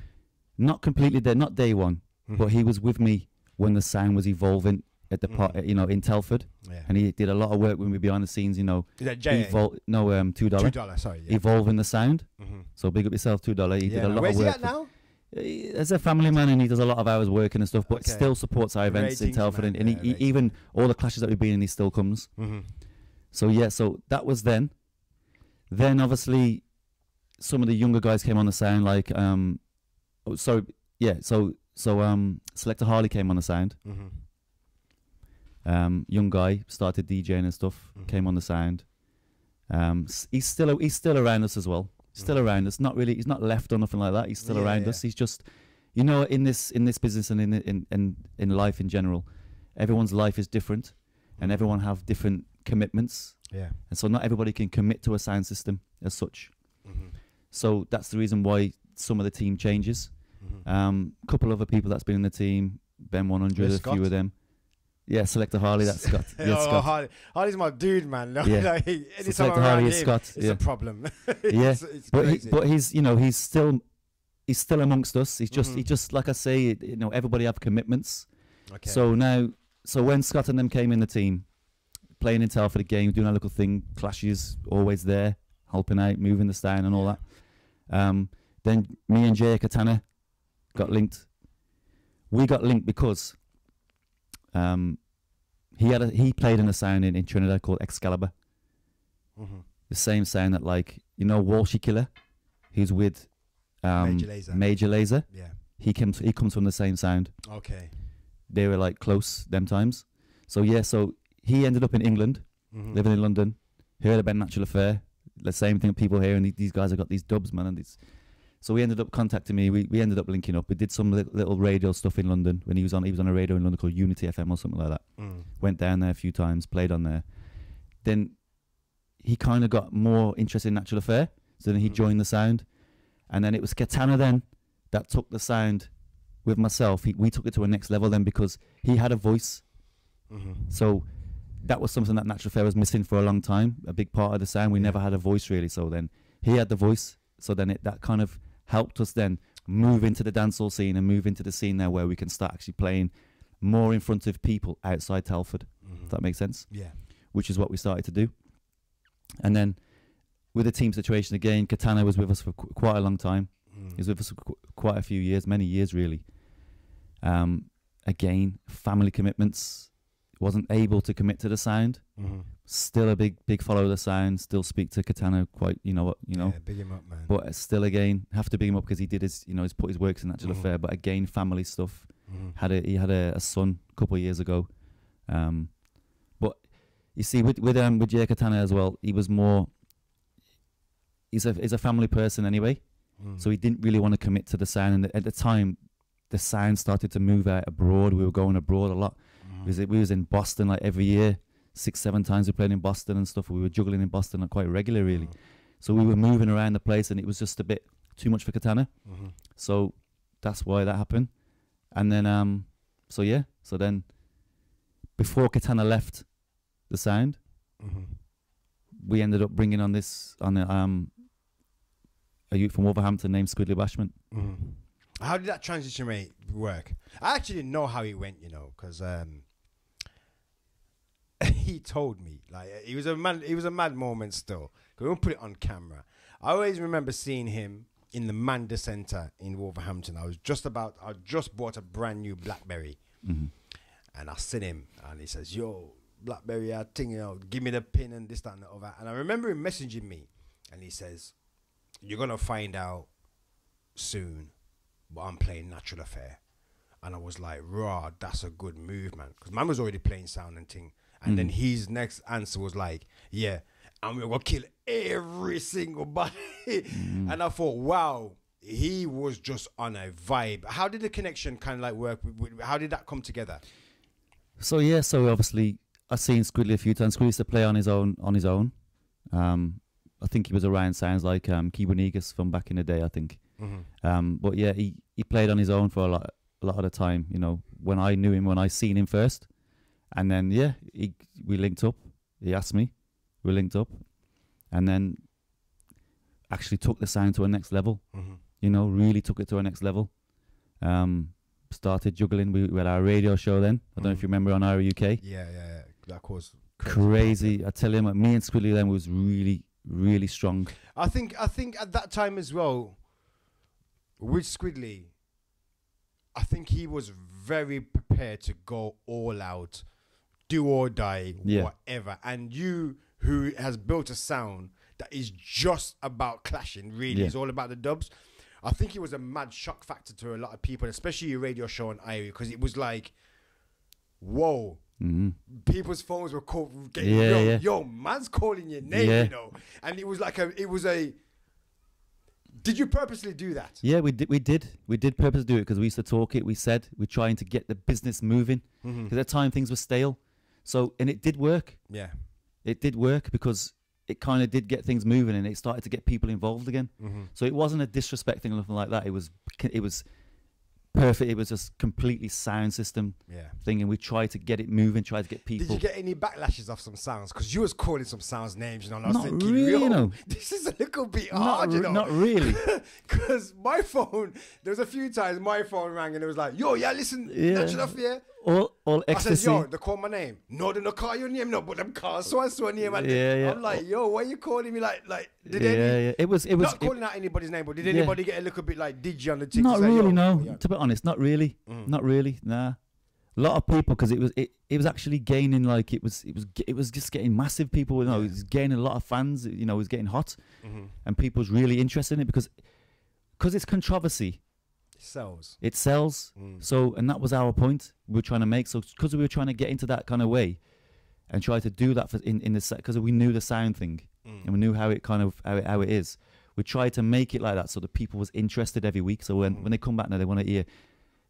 Speaker 2: not completely there, not day one, but he was with me when the sound was evolving at the part,
Speaker 1: Mhm.
Speaker 2: you know, in Telford,
Speaker 1: yeah.
Speaker 2: and he did a lot of work with me behind the scenes. You know,
Speaker 1: Is that Jay?
Speaker 2: evol- no, um, two dollar,
Speaker 1: Two
Speaker 2: dollar,
Speaker 1: sorry. Yeah.
Speaker 2: evolving the sound.
Speaker 1: mm-hmm.
Speaker 2: So big up yourself, two dollar. He
Speaker 1: yeah
Speaker 2: did a lot
Speaker 1: Where's
Speaker 2: of
Speaker 1: he
Speaker 2: work.
Speaker 1: at now?
Speaker 2: He- As a family man, and he does a lot of hours working and stuff, but
Speaker 1: Okay.
Speaker 2: still supports our events in Telford,
Speaker 1: man.
Speaker 2: and, and he, he, even all the clashes that we've been in, he still comes.
Speaker 1: Mm-hmm.
Speaker 2: So yeah, so that was then. Then obviously, some of the younger guys came on the sound, like um, oh, so yeah, so so um, Selector Harley came on the sound.
Speaker 1: Mm-hmm.
Speaker 2: Um, young guy started DJing and stuff,
Speaker 1: Mhm.
Speaker 2: came on the sound. Um, he's still he's still around us as well. Still
Speaker 1: Mhm.
Speaker 2: around us. Not really. He's not left or nothing like that. He's still
Speaker 1: Yeah,
Speaker 2: around
Speaker 1: yeah.
Speaker 2: us. He's just, you know, in this in this business and in in in in life in general, everyone's life is different, and everyone have different commitments,
Speaker 1: Yeah.
Speaker 2: and so not everybody can commit to a sound system as such.
Speaker 1: Mm-hmm.
Speaker 2: So that's the reason why some of the team changes.
Speaker 1: Mm-hmm.
Speaker 2: Um, a couple other people that's been in the team, Ben 100,
Speaker 1: Where's
Speaker 2: a
Speaker 1: Scott?
Speaker 2: few of them. Yeah, Selector Harley, that's Scott. Yeah,
Speaker 1: oh,
Speaker 2: Scott.
Speaker 1: Harley. Harley's my dude, man.
Speaker 2: Yeah.
Speaker 1: like, anytime
Speaker 2: Selector
Speaker 1: I'm
Speaker 2: Harley
Speaker 1: him,
Speaker 2: Scott.
Speaker 1: it's
Speaker 2: Yeah.
Speaker 1: a problem.
Speaker 2: Yeah,
Speaker 1: it's, it's
Speaker 2: but he, but he's you know he's still he's still amongst us. He's just he
Speaker 1: Mhm.
Speaker 2: just like I say, you know, everybody have commitments.
Speaker 1: okay.
Speaker 2: So now, so when Scott and them came in the team, playing in Telford the game, doing a little thing, clashes always there, helping out, moving the stand and all that. Um, then me and Jay Katana got linked. We got linked because um, he had a, he played in a sound in, in Trinidad called Excalibur.
Speaker 1: mm-hmm.
Speaker 2: the same sound that like you know Walshy Killer, who's with um,
Speaker 1: Major Lazer.
Speaker 2: Major Lazer.
Speaker 1: yeah.
Speaker 2: He comes he comes from the same sound.
Speaker 1: Okay.
Speaker 2: They were like close them times. So yeah, so he ended up in England,
Speaker 1: Mhm.
Speaker 2: living in London. Heard about Natural Affair, the same thing people here, and these guys have got these dubs, man. And it's. so he ended up contacting me. We we ended up linking up. We did some li- little radio stuff in London when he was on. He was on a radio in London called Unity FM or something like that.
Speaker 1: Mm.
Speaker 2: went down there a few times, played on there. Then he kind of got more interested in Natural Affair, so then he
Speaker 1: Mhm.
Speaker 2: joined the sound, and then it was Katana then that took the sound with myself. He, we took it to a next level then because he had a voice,
Speaker 1: Mhm.
Speaker 2: so that was something that Natural Fair was missing for a long time. A big part of the sound, we
Speaker 1: Yeah.
Speaker 2: never had a voice really. So then he had the voice, so then it that kind of helped us then move into the dancehall scene and move into the scene now where we can start actually playing more in front of people outside Telford.
Speaker 1: Mhm.
Speaker 2: If that makes sense
Speaker 1: Yeah.
Speaker 2: which is what we started to do. And then with the team situation again, Katana was with us for qu- quite a long time.
Speaker 1: Mm.
Speaker 2: He was with us for qu- quite a few years, many years really. Um, again, family commitments. Wasn't able to commit to the sound.
Speaker 1: Mm-hmm.
Speaker 2: Still a big big follower of the sound. Still speak to Katana quite you know what you know.
Speaker 1: yeah, big him up, man.
Speaker 2: But still again have to big him up because he did his you know he's put his works in Natural
Speaker 1: Mhm.
Speaker 2: Affair. But again family stuff.
Speaker 1: Mhm.
Speaker 2: Had a he had a, a son a couple of years ago. Um, but you see with with um with Jay Katana as well, he was more. He's a he's a family person anyway.
Speaker 1: Mm.
Speaker 2: So he didn't really want to commit to the sound. And at the time, the sound started to move out abroad. We were going abroad a lot.
Speaker 1: Mhm.
Speaker 2: We was, we was in Boston like every year, six, seven times we played in Boston and stuff. We were juggling in Boston like, quite regularly, really.
Speaker 1: Mhm.
Speaker 2: So we were moving around the place and it was just a bit too much for Katana.
Speaker 1: Mhm.
Speaker 2: So that's why that happened. And then, um, so yeah, so then before Katana left the sound,
Speaker 1: Mhm.
Speaker 2: we ended up bringing on this, on a, um, a youth from Wolverhampton named Squidly Bashman.
Speaker 1: Mhm. How did that transition rate work? I actually didn't know how it went, you know, because um, he told me like it was a mad, it was a mad moment still. we won't put it on camera. I always remember seeing him in the Mander Center in Wolverhampton. I was just about, I just bought a brand new BlackBerry,
Speaker 2: hmm
Speaker 1: and I seen him, and he says, "Yo, BlackBerry, I think you know, give me the pin and this, that, and the other." And I remember him messaging me, and he says, "You're gonna find out soon, but I'm playing Natural Affair." And I was like, "Raw, that's a good move, man," because man was already playing sound and thing. And then
Speaker 2: Mm.
Speaker 1: his next answer was like, "Yeah, and we're gonna kill every single body."
Speaker 2: Mm.
Speaker 1: And I thought, wow, he was just on a vibe. How did the connection kind of like work? How did that come together?
Speaker 2: So yeah, so obviously I've seen Squidly a few times. Squidly used to play on his own on his own. Um, I think he was around sounds like um Kibonigas from back in the day, I think.
Speaker 1: Mm-hmm.
Speaker 2: Um, but yeah, he, he played on his own for a lot a lot of the time, you know, when I knew him when I seen him first. And then yeah, he we linked up. He asked me. We linked up. And then actually took the sound to a next level.
Speaker 1: Mm-hmm.
Speaker 2: you know, really took it to a next level. Um, started juggling. We, we had our radio show then. I don't know if
Speaker 1: Mhm.
Speaker 2: you remember on Ira UK.
Speaker 1: Yeah, yeah, yeah. That caused
Speaker 2: Crazy. I tell you, me and Squidly then was really, really strong.
Speaker 1: I think I think at that time as well, with Squidly, I think he was very prepared to go all out, do or die,
Speaker 2: Yeah.
Speaker 1: whatever. And you, who has built a sound that is just about clashing, really,
Speaker 2: Yeah.
Speaker 1: it's all about the dubs. I think it was a mad shock factor to a lot of people, especially your radio show on IRE, because it was like, whoa,
Speaker 2: hmm
Speaker 1: people's phones were call, getting
Speaker 2: Yeah,
Speaker 1: yo,
Speaker 2: yeah.
Speaker 1: yo, man's calling your name,
Speaker 2: Yeah.
Speaker 1: you know. And it was like a it was a Did you purposely do that?
Speaker 2: Yeah, we did. We did. We did purposely do it because we used to talk it. We said we're trying to get the business moving.
Speaker 1: Mm-hmm.
Speaker 2: Because at the time things were stale. So and it did work.
Speaker 1: Yeah.
Speaker 2: It did work because it kind of did get things moving and it started to get people involved again.
Speaker 1: Mm-hmm.
Speaker 2: So it wasn't a disrespecting or nothing like that. It was it was perfect. It was just completely sound system
Speaker 1: Yeah.
Speaker 2: thing, and we tried to get it moving, tried to get people.
Speaker 1: Did you get any backlashes off some sounds? Because you was calling some sounds names, you know. And I was
Speaker 2: Not
Speaker 1: thinking,
Speaker 2: really,
Speaker 1: yo,
Speaker 2: no.
Speaker 1: this is a little bit
Speaker 2: not,
Speaker 1: hard, you
Speaker 2: re-
Speaker 1: know.
Speaker 2: not really.
Speaker 1: Because my phone, there was a few times my phone rang and it was like, yo, yeah, listen,
Speaker 2: Yeah.
Speaker 1: that's enough, yeah.
Speaker 2: All all
Speaker 1: I said,
Speaker 2: ecstasy.
Speaker 1: yo, they call my name. No, they don't call your name, no, but them call so and so name. And
Speaker 2: Yeah, yeah.
Speaker 1: I'm like, yo, why you calling me like, like, did
Speaker 2: yeah,
Speaker 1: any,
Speaker 2: yeah. It was. It was.
Speaker 1: not
Speaker 2: it-
Speaker 1: calling out anybody's name, but did
Speaker 2: Yeah.
Speaker 1: anybody get a little bit like, did you on the tick?
Speaker 2: not really.
Speaker 1: yo,
Speaker 2: no.
Speaker 1: yeah.
Speaker 2: To be honest, not really.
Speaker 1: Mhm.
Speaker 2: Not really. Nah. A lot of people because it was it, it was actually gaining like it was it was it was just getting massive people you know
Speaker 1: Yeah.
Speaker 2: it was gaining a lot of fans you know it was getting hot
Speaker 1: Mhm.
Speaker 2: and people was really interested in it because because it's controversy
Speaker 1: Sells.
Speaker 2: it sells
Speaker 1: Mm.
Speaker 2: So, and that was our point we were trying to make. So, because we were trying to get into that kind of way, and try to do that for in in the because we knew the sound thing
Speaker 1: Mm.
Speaker 2: and we knew how it kind of how it, how it is. We tried to make it like that so that people was interested every week. So when,
Speaker 1: Mm.
Speaker 2: when they come back now, they want to hear,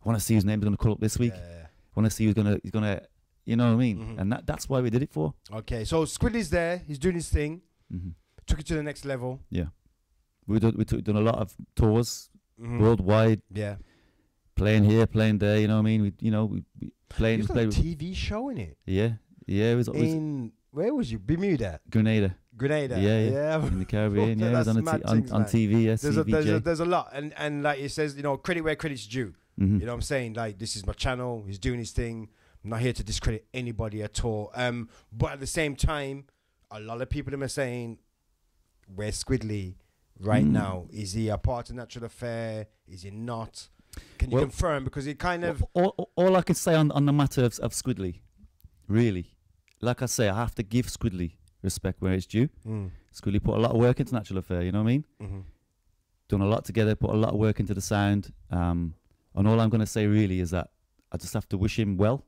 Speaker 2: want to see whose name's going to call up this week.
Speaker 1: Yeah.
Speaker 2: Want to see who's gonna he's gonna, you know what I mean?
Speaker 1: Mhm.
Speaker 2: And that that's why we did it for.
Speaker 1: Okay, so Squidly's there. He's doing his thing.
Speaker 2: hmm
Speaker 1: Took it to the next level.
Speaker 2: Yeah, we did we took, done a lot of tours
Speaker 1: Mhm.
Speaker 2: worldwide,
Speaker 1: Yeah.
Speaker 2: playing here, playing there. You know what I mean? We you know we, we playing
Speaker 1: was on
Speaker 2: play
Speaker 1: a TV show in it.
Speaker 2: yeah yeah it was, it was
Speaker 1: In where was you? Bermuda,
Speaker 2: Grenada.
Speaker 1: Grenada.
Speaker 2: Yeah, yeah.
Speaker 1: yeah.
Speaker 2: in the Caribbean. yeah, it was on, t- on,
Speaker 1: things,
Speaker 2: on. TV. Yeah,
Speaker 1: There's a, there's, a, there's a lot, and and like it says, you know, credit where credit's due.
Speaker 2: Mhm.
Speaker 1: You know what I'm saying? Like this is my channel. He's doing his thing. I'm not here to discredit anybody at all. Um, but at the same time, a lot of people them are saying, "Where's Squidly right
Speaker 2: Mm.
Speaker 1: now? Is he a part of Natural Affair? Is he not?" Can you
Speaker 2: Well-
Speaker 1: confirm? Because it kind of
Speaker 2: all, all, all I can say on, on the matter of, of Squidly, really. Like I say, I have to give Squidly respect where it's due.
Speaker 1: Mm.
Speaker 2: Squidly put a lot of work into Natural Affair, you know what I mean?
Speaker 1: Mm-hmm.
Speaker 2: Done a lot together, put a lot of work into the sound. Um, and all I'm going to say really is that I just have to wish him well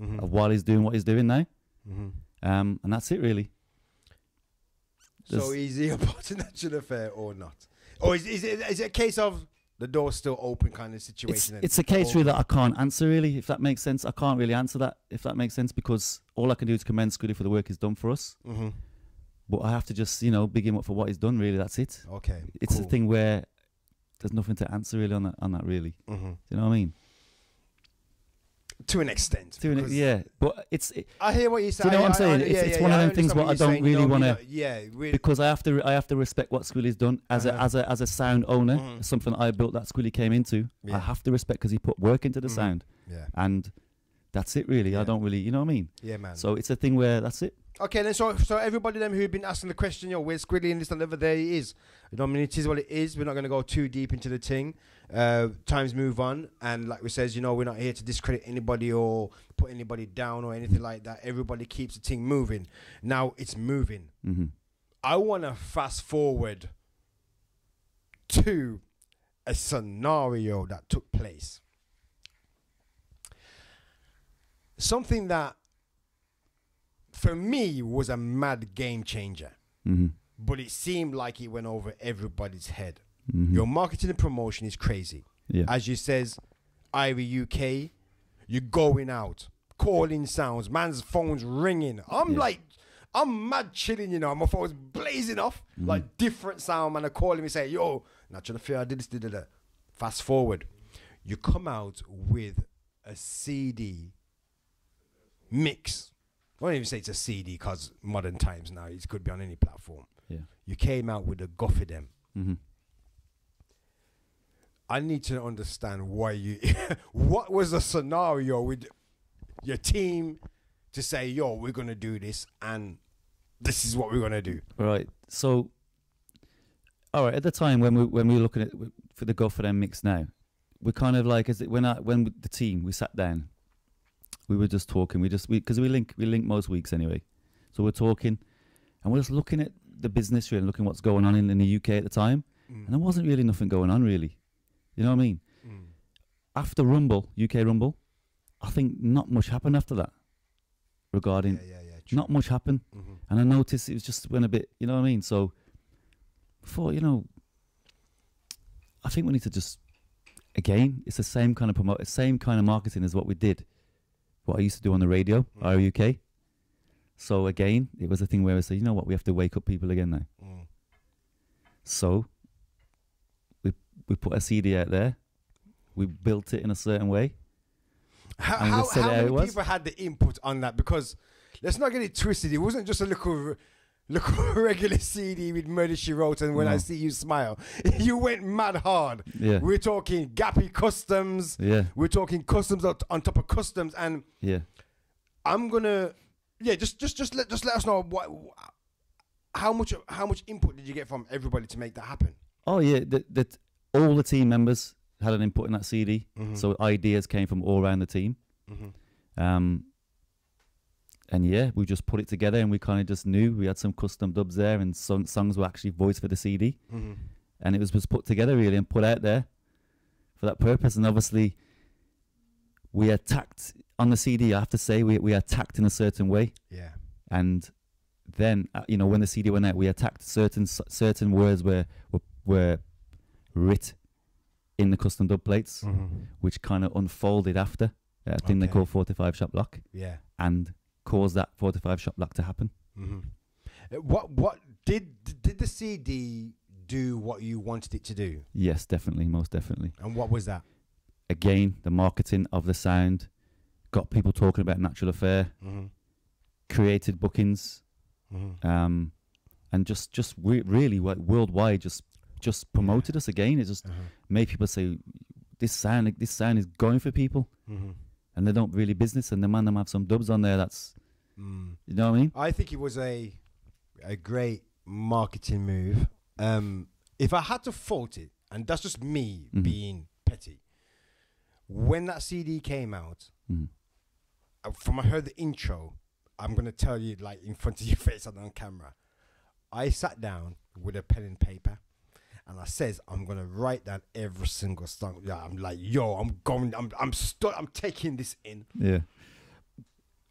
Speaker 1: Mm-hmm.
Speaker 2: while he's doing what he's doing now.
Speaker 1: Mm-hmm.
Speaker 2: Um, and that's it, really.
Speaker 1: So
Speaker 2: There's-
Speaker 1: is he a Natural Affair or not? Or is, is, it, is it a case of the door's still open kind of situation? and-
Speaker 2: it's a case really that I can't answer, really, if that makes sense. I can't really answer that, if that makes sense, because all I can do is commend Squidly for the work he's done for us.
Speaker 1: Mhm.
Speaker 2: But I have to just, you know, big him up for what he's done, really. That's it.
Speaker 1: Okay.
Speaker 2: It's
Speaker 1: cool.
Speaker 2: a thing where there's nothing to answer, really, on that, on that really.
Speaker 1: Mhm.
Speaker 2: Do you know what I mean?
Speaker 1: To an extent.
Speaker 2: To an- yeah, but it's it,
Speaker 1: I hear what you're saying.
Speaker 2: you know what I'm
Speaker 1: I- I-
Speaker 2: saying?
Speaker 1: I-
Speaker 2: It's-
Speaker 1: yeah,
Speaker 2: it's
Speaker 1: yeah,
Speaker 2: one of
Speaker 1: yeah,
Speaker 2: them things what I don't
Speaker 1: saying,
Speaker 2: really
Speaker 1: you
Speaker 2: wanna-
Speaker 1: Yeah, really.
Speaker 2: because I have to I have to respect what Squidly's done as
Speaker 1: Uh-huh.
Speaker 2: a as a as a sound owner.
Speaker 1: Mhm.
Speaker 2: Something I built that Squilly came into. I have to respect because he put work into the
Speaker 1: Mhm.
Speaker 2: sound,
Speaker 1: yeah.
Speaker 2: and that's it. Really. I don't really, you know what I mean.
Speaker 1: Yeah, man.
Speaker 2: So it's a thing where that's it.
Speaker 1: Okay, then so so everybody them who've been asking the question, yo, where's Squidly and this and the other, there he is. You know, I mean, it is what it is. We're not gonna go too deep into the thing. Uh, times move on, and like we says, you know, we're not here to discredit anybody or put anybody down or anything like that. Everybody keeps the thing moving. Now it's moving.
Speaker 2: hmm
Speaker 1: I want to fast forward to a scenario that took place. Something that, for me, was a mad game changer,
Speaker 2: hmm
Speaker 1: but it seemed like it went over everybody's head.
Speaker 2: hmm
Speaker 1: Your marketing and promotion is crazy.
Speaker 2: yeah.
Speaker 1: As you says, Ivy UK, you're going out, calling sounds, man's phone's ringing. I'm
Speaker 2: Yeah.
Speaker 1: like, I'm mad chilling, you know. My phone's blazing off,
Speaker 2: Mm-hmm.
Speaker 1: like different sound man are calling me saying, yo, natural affair, I did this, did that. Fast forward, you come out with a CD mix. I won't even say it's a CD because modern times now, it could be on any platform.
Speaker 2: yeah.
Speaker 1: You came out with a Guh fi Dem.
Speaker 2: hmm
Speaker 1: I need to understand why you. what was the scenario with your team to say, "Yo, we're gonna do this, and this is what we're gonna do."
Speaker 2: Right. So, all right. At the time when we when we were looking at for the Guh fi Dem mix now, we're kind of like as it, when I when the team we sat down, we were just talking. We just we because we link we link most weeks anyway, so we're talking, and we're just looking at the business really, and looking what's going on in, in the UK at the time, and there wasn't really nothing going on really. You know what I mean?
Speaker 1: Mm.
Speaker 2: After Rumble, UK Rumble, I think not much happened after that. Regarding
Speaker 1: Yeah, yeah, yeah.
Speaker 2: not much happened.
Speaker 1: Mhm.
Speaker 2: And I noticed it was just went a bit, you know what I mean? So, thought, you know, I think we need to just, again, it's the same kind of promote, same kind of marketing as what we did, what I used to do on the radio,
Speaker 1: Mm.
Speaker 2: RUK. So again, it was a thing where I said, you know what, we have to wake up people again now.
Speaker 1: Mm.
Speaker 2: So, we we put a CD out there, we built it in a certain way.
Speaker 1: How, how, how many people had the input on that? Because let's not get it twisted. It wasn't just a little, little regular CD with Murder She Wrote and When I See You Smile. You went mad hard.
Speaker 2: Yeah,
Speaker 1: We're talking Gappy Customs.
Speaker 2: yeah,
Speaker 1: We're talking customs on top of customs, and
Speaker 2: yeah.
Speaker 1: I'm gonna, yeah, just just just let just let us know what, how much how much input did you get from everybody to make that happen?
Speaker 2: Oh yeah, that that all the team members had an input in that CD.
Speaker 1: Mhm.
Speaker 2: So ideas came from all around the team.
Speaker 1: Mhm.
Speaker 2: Um, and yeah, we just put it together and we kind of just knew we had some custom dubs there and some songs were actually voiced for the CD.
Speaker 1: Mhm.
Speaker 2: And it was just put together really and put out there for that purpose. And obviously, we attacked on the CD, I have to say, we, we attacked in a certain way.
Speaker 1: Yeah.
Speaker 2: And then, uh, you know, when the CD went out, we attacked certain certain words were, were, were writ in the custom dub plates
Speaker 1: Mhm.
Speaker 2: which kind of unfolded after uh, a thing they call 45 shot block
Speaker 1: Yeah.
Speaker 2: and caused that 45 shot block to happen.
Speaker 1: Mhm. Uh, What what did did the CD do what you wanted it to do,
Speaker 2: Yes, definitely, most definitely.
Speaker 1: and what was that?
Speaker 2: Again, the marketing of the sound got people talking about Natural Affair,
Speaker 1: Mm-hmm.
Speaker 2: created bookings,
Speaker 1: Mm-hmm.
Speaker 2: um, and just just re- really like worldwide just just promoted us again. It just
Speaker 1: Uh-huh.
Speaker 2: made people say this sound this sound is going for people,
Speaker 1: Mm-hmm.
Speaker 2: and they don't really business. And the man them have some dubs on there. That's
Speaker 1: Mm.
Speaker 2: you know what I mean.
Speaker 1: I think it was a a great marketing move. Um, if I had to fault it, and that's just me
Speaker 2: Mhm.
Speaker 1: being petty, when that CD came out, uh, from I heard the intro, I'm gonna tell you like in front of your face and on camera. I sat down with a pen and paper, and I says I'm gonna write down every single song. Yeah, I'm like, yo, I'm going, I'm, I'm stu- I'm taking this in.
Speaker 2: Yeah.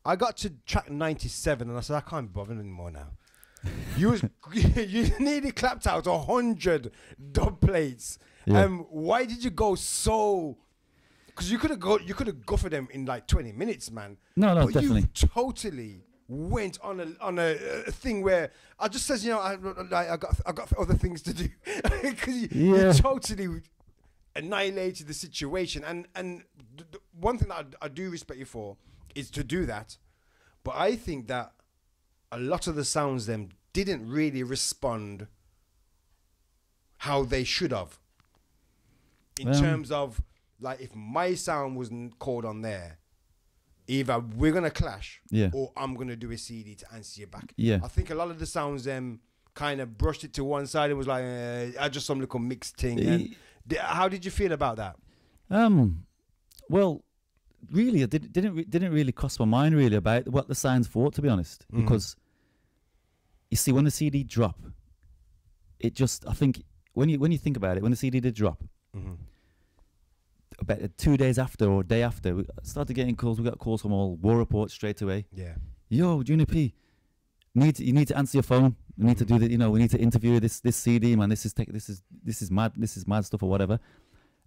Speaker 1: I got to track 97, and I said I can't be bothered anymore now. you was, you nearly clapped out a hundred dub plates.
Speaker 2: Yeah.
Speaker 1: Um, why did you go so? Because you could have go, you could have go for them in like 20 minutes, man.
Speaker 2: No, no,
Speaker 1: but
Speaker 2: definitely.
Speaker 1: you totally went on a on a, uh thing where I just says, you know, I like I got I got other things to do because you, you totally annihilated the situation. And and th- th- one thing that I, I do respect you for is to do that, but I think that a lot of the sounds them didn't really respond how they should have. In
Speaker 2: Um,
Speaker 1: terms of like if my sound wasn't called on there either we're gonna clash
Speaker 2: Yeah.
Speaker 1: or i'm gonna do a cd to answer you back.
Speaker 2: Yeah.
Speaker 1: i think a lot of the sounds them kind of brushed it to one side and was like uh, i just some little mixed thing. And
Speaker 2: E-
Speaker 1: how did you feel about that?
Speaker 2: Um, well, really, it did, didn't didn't really cross my mind really about what the sounds for, to be honest,
Speaker 1: Mhm.
Speaker 2: because you see, when the CD drop, it just I think when you when you think about it, when the CD did drop,
Speaker 1: mm-hmm.
Speaker 2: about two days after or day after, we started getting calls. We got calls from all war reports straight away.
Speaker 1: yeah
Speaker 2: Yo, Junior P, need to, you need to answer your phone. We need to do that. You know, we need to interview this this CD man. This is tech, this is this is mad. This is mad stuff or whatever.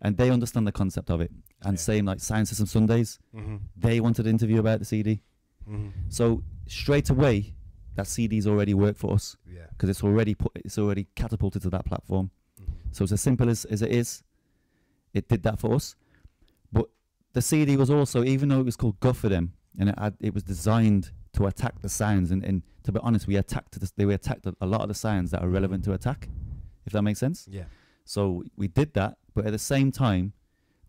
Speaker 2: And they understand the concept of it. And
Speaker 1: Yeah.
Speaker 2: same like Science System Sundays,
Speaker 1: mm-hmm.
Speaker 2: they wanted to interview about the CD.
Speaker 1: Mm-hmm.
Speaker 2: So straight away, that CD's already worked for us
Speaker 1: yeah
Speaker 2: because it's already put, it's already catapulted to that platform.
Speaker 1: Mhm.
Speaker 2: So it's as simple as, as it is. It did that for us. But the CD was also, even though it was called Guh fi Dem, and it, had, it was designed to attack the sounds. And, and to be honest, we attacked the, they we attacked a, a lot of the sounds that are relevant to attack, if that makes sense.
Speaker 1: yeah
Speaker 2: So we did that, but at the same time,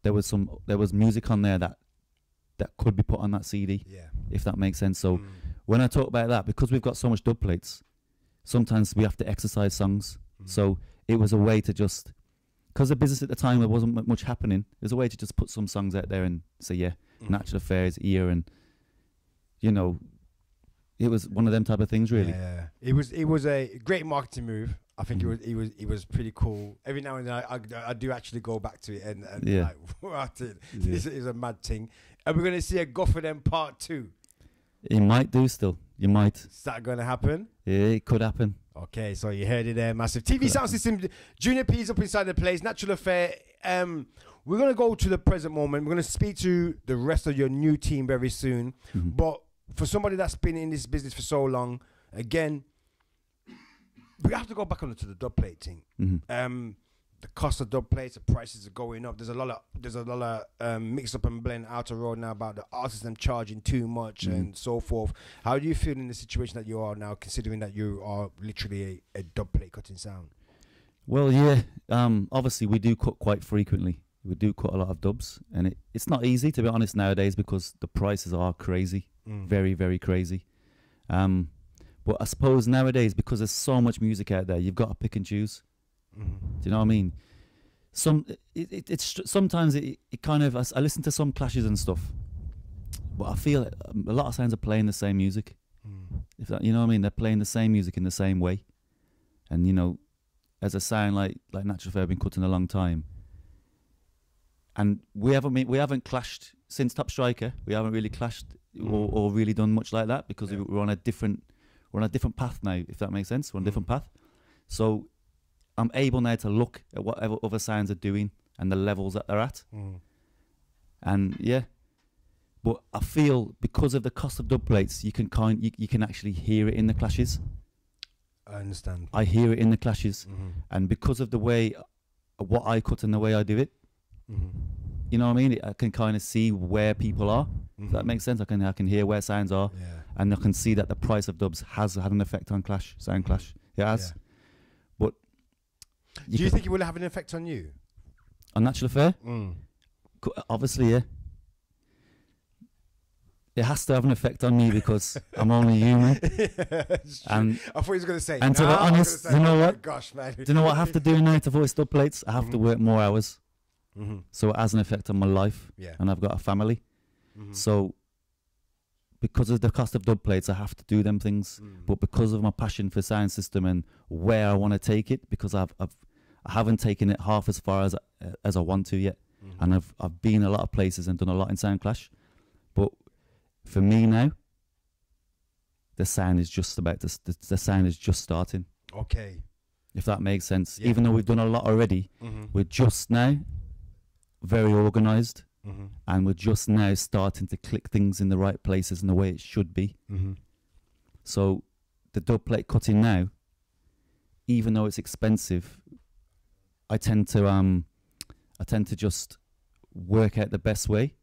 Speaker 2: there was some there was music on there that that could be put on that CD,
Speaker 1: yeah
Speaker 2: if that makes sense. So
Speaker 1: Mm.
Speaker 2: when I talk about that, because we've got so much dub plates, sometimes we have to exercise songs.
Speaker 1: Mm.
Speaker 2: So it was a way to just, because the business at the time there wasn't much happening. It was a way to just put some songs out there and say, yeah,
Speaker 1: Mhm.
Speaker 2: Natural Affairs here, and you know, it was one of them type of things, really.
Speaker 1: Yeah, it was it was a great marketing move. I think
Speaker 2: Mhm.
Speaker 1: it was it was it was pretty cool. Every now and then I, I, I do actually go back to it and, and
Speaker 2: Yeah.
Speaker 1: like what it
Speaker 2: Yeah.
Speaker 1: this is a mad thing. And we're gonna see a Guh fi Dem part two.
Speaker 2: It might do still. You might.
Speaker 1: Is that gonna happen?
Speaker 2: Yeah, it could happen.
Speaker 1: Okay, so you heard it there, massive TV sound system. Junior P's up inside the place. Natural affair. Um, we're gonna go to the present moment. We're gonna speak to the rest of your new team very soon.
Speaker 2: Mhm.
Speaker 1: But for somebody that's been in this business for so long, again, we have to go back onto the dub plate thing.
Speaker 2: Mhm.
Speaker 1: Um, the cost of dub plates, the prices are going up. There's a lot of there's a lot of um, mix up and blend out of road now about the artists them charging too much
Speaker 2: Mhm.
Speaker 1: and so forth. How do you feel in the situation that you are now, considering that you are literally a, a dub plate cutting sound?
Speaker 2: Well, yeah. Um, obviously, we do cut quite frequently. We do cut a lot of dubs, and it, it's not easy to be honest nowadays because the prices are crazy,
Speaker 1: Mm.
Speaker 2: very, very crazy. Um, but I suppose nowadays because there's so much music out there, you've got to pick and choose.
Speaker 1: Mhm.
Speaker 2: Do you know what I mean? Some it, it, it's sometimes it, it kind of I, I listen to some clashes and stuff, but I feel um, a lot of sounds are playing the same music.
Speaker 1: Mm.
Speaker 2: If that, you know what I mean, they're playing the same music in the same way, and you know, as a sound like like Natural Affair been cutting a long time, and we haven't we haven't clashed since Top Striker. We haven't really clashed or,
Speaker 1: Mm.
Speaker 2: or really done much like that because
Speaker 1: Yeah.
Speaker 2: we're on a different we're on a different path now. If that makes sense, we're on a
Speaker 1: Mm.
Speaker 2: different path. So I'm able now to look at whatever other sounds are doing and the levels that they're at,
Speaker 1: Mm.
Speaker 2: and yeah. But I feel because of the cost of dub plates, you can kind you, you can actually hear it in the clashes.
Speaker 1: I understand.
Speaker 2: I hear it in the clashes,
Speaker 1: Mhm.
Speaker 2: and because of the way what I cut and the way I do it,
Speaker 1: Mhm.
Speaker 2: You know what I mean. I can kind of see where people are. If that makes sense. I can I can hear where sounds are,
Speaker 1: Yeah.
Speaker 2: and I can see that the price of dubs has had an effect on clash sound clash. It has.
Speaker 1: Yeah.
Speaker 2: But
Speaker 1: Do you think it will have an effect on you?
Speaker 2: on natural affair?
Speaker 1: Mm.
Speaker 2: Obviously, yeah. It has to have an effect on me because I'm only human. And
Speaker 1: I thought he was going to say.
Speaker 2: and to be
Speaker 1: "Nah," I was
Speaker 2: honest,
Speaker 1: say,
Speaker 2: you know
Speaker 1: "Oh
Speaker 2: what?
Speaker 1: Gosh, man.
Speaker 2: do you know what I have to do now to voice dub plates? I have to
Speaker 1: Mhm.
Speaker 2: work more hours,
Speaker 1: hmm
Speaker 2: so it has an effect on my life,
Speaker 1: Yeah.
Speaker 2: and I've got a family.
Speaker 1: Mhm.
Speaker 2: So because of the cost of dub plates, I have to do them things.
Speaker 1: Mm.
Speaker 2: But because of my passion for sound system and where I want to take it, because I've, I've I haven't taken it half as far as I- as I want to yet,
Speaker 1: Mhm.
Speaker 2: and I've I've been a lot of places and done a lot in Sound Clash. But for me now, the sound is just about to, the, the sound is just starting.
Speaker 1: okay.
Speaker 2: If that makes sense.
Speaker 1: Yeah.
Speaker 2: Even though we've done a lot already,
Speaker 1: Mm-hmm.
Speaker 2: we're just now very organized
Speaker 1: Mm-hmm.
Speaker 2: and we're just now starting to click things in the right places and the way it should be.
Speaker 1: Mm-hmm.
Speaker 2: So the dub plate cutting now, even though it's expensive, I tend to um I tend to just work out the best way,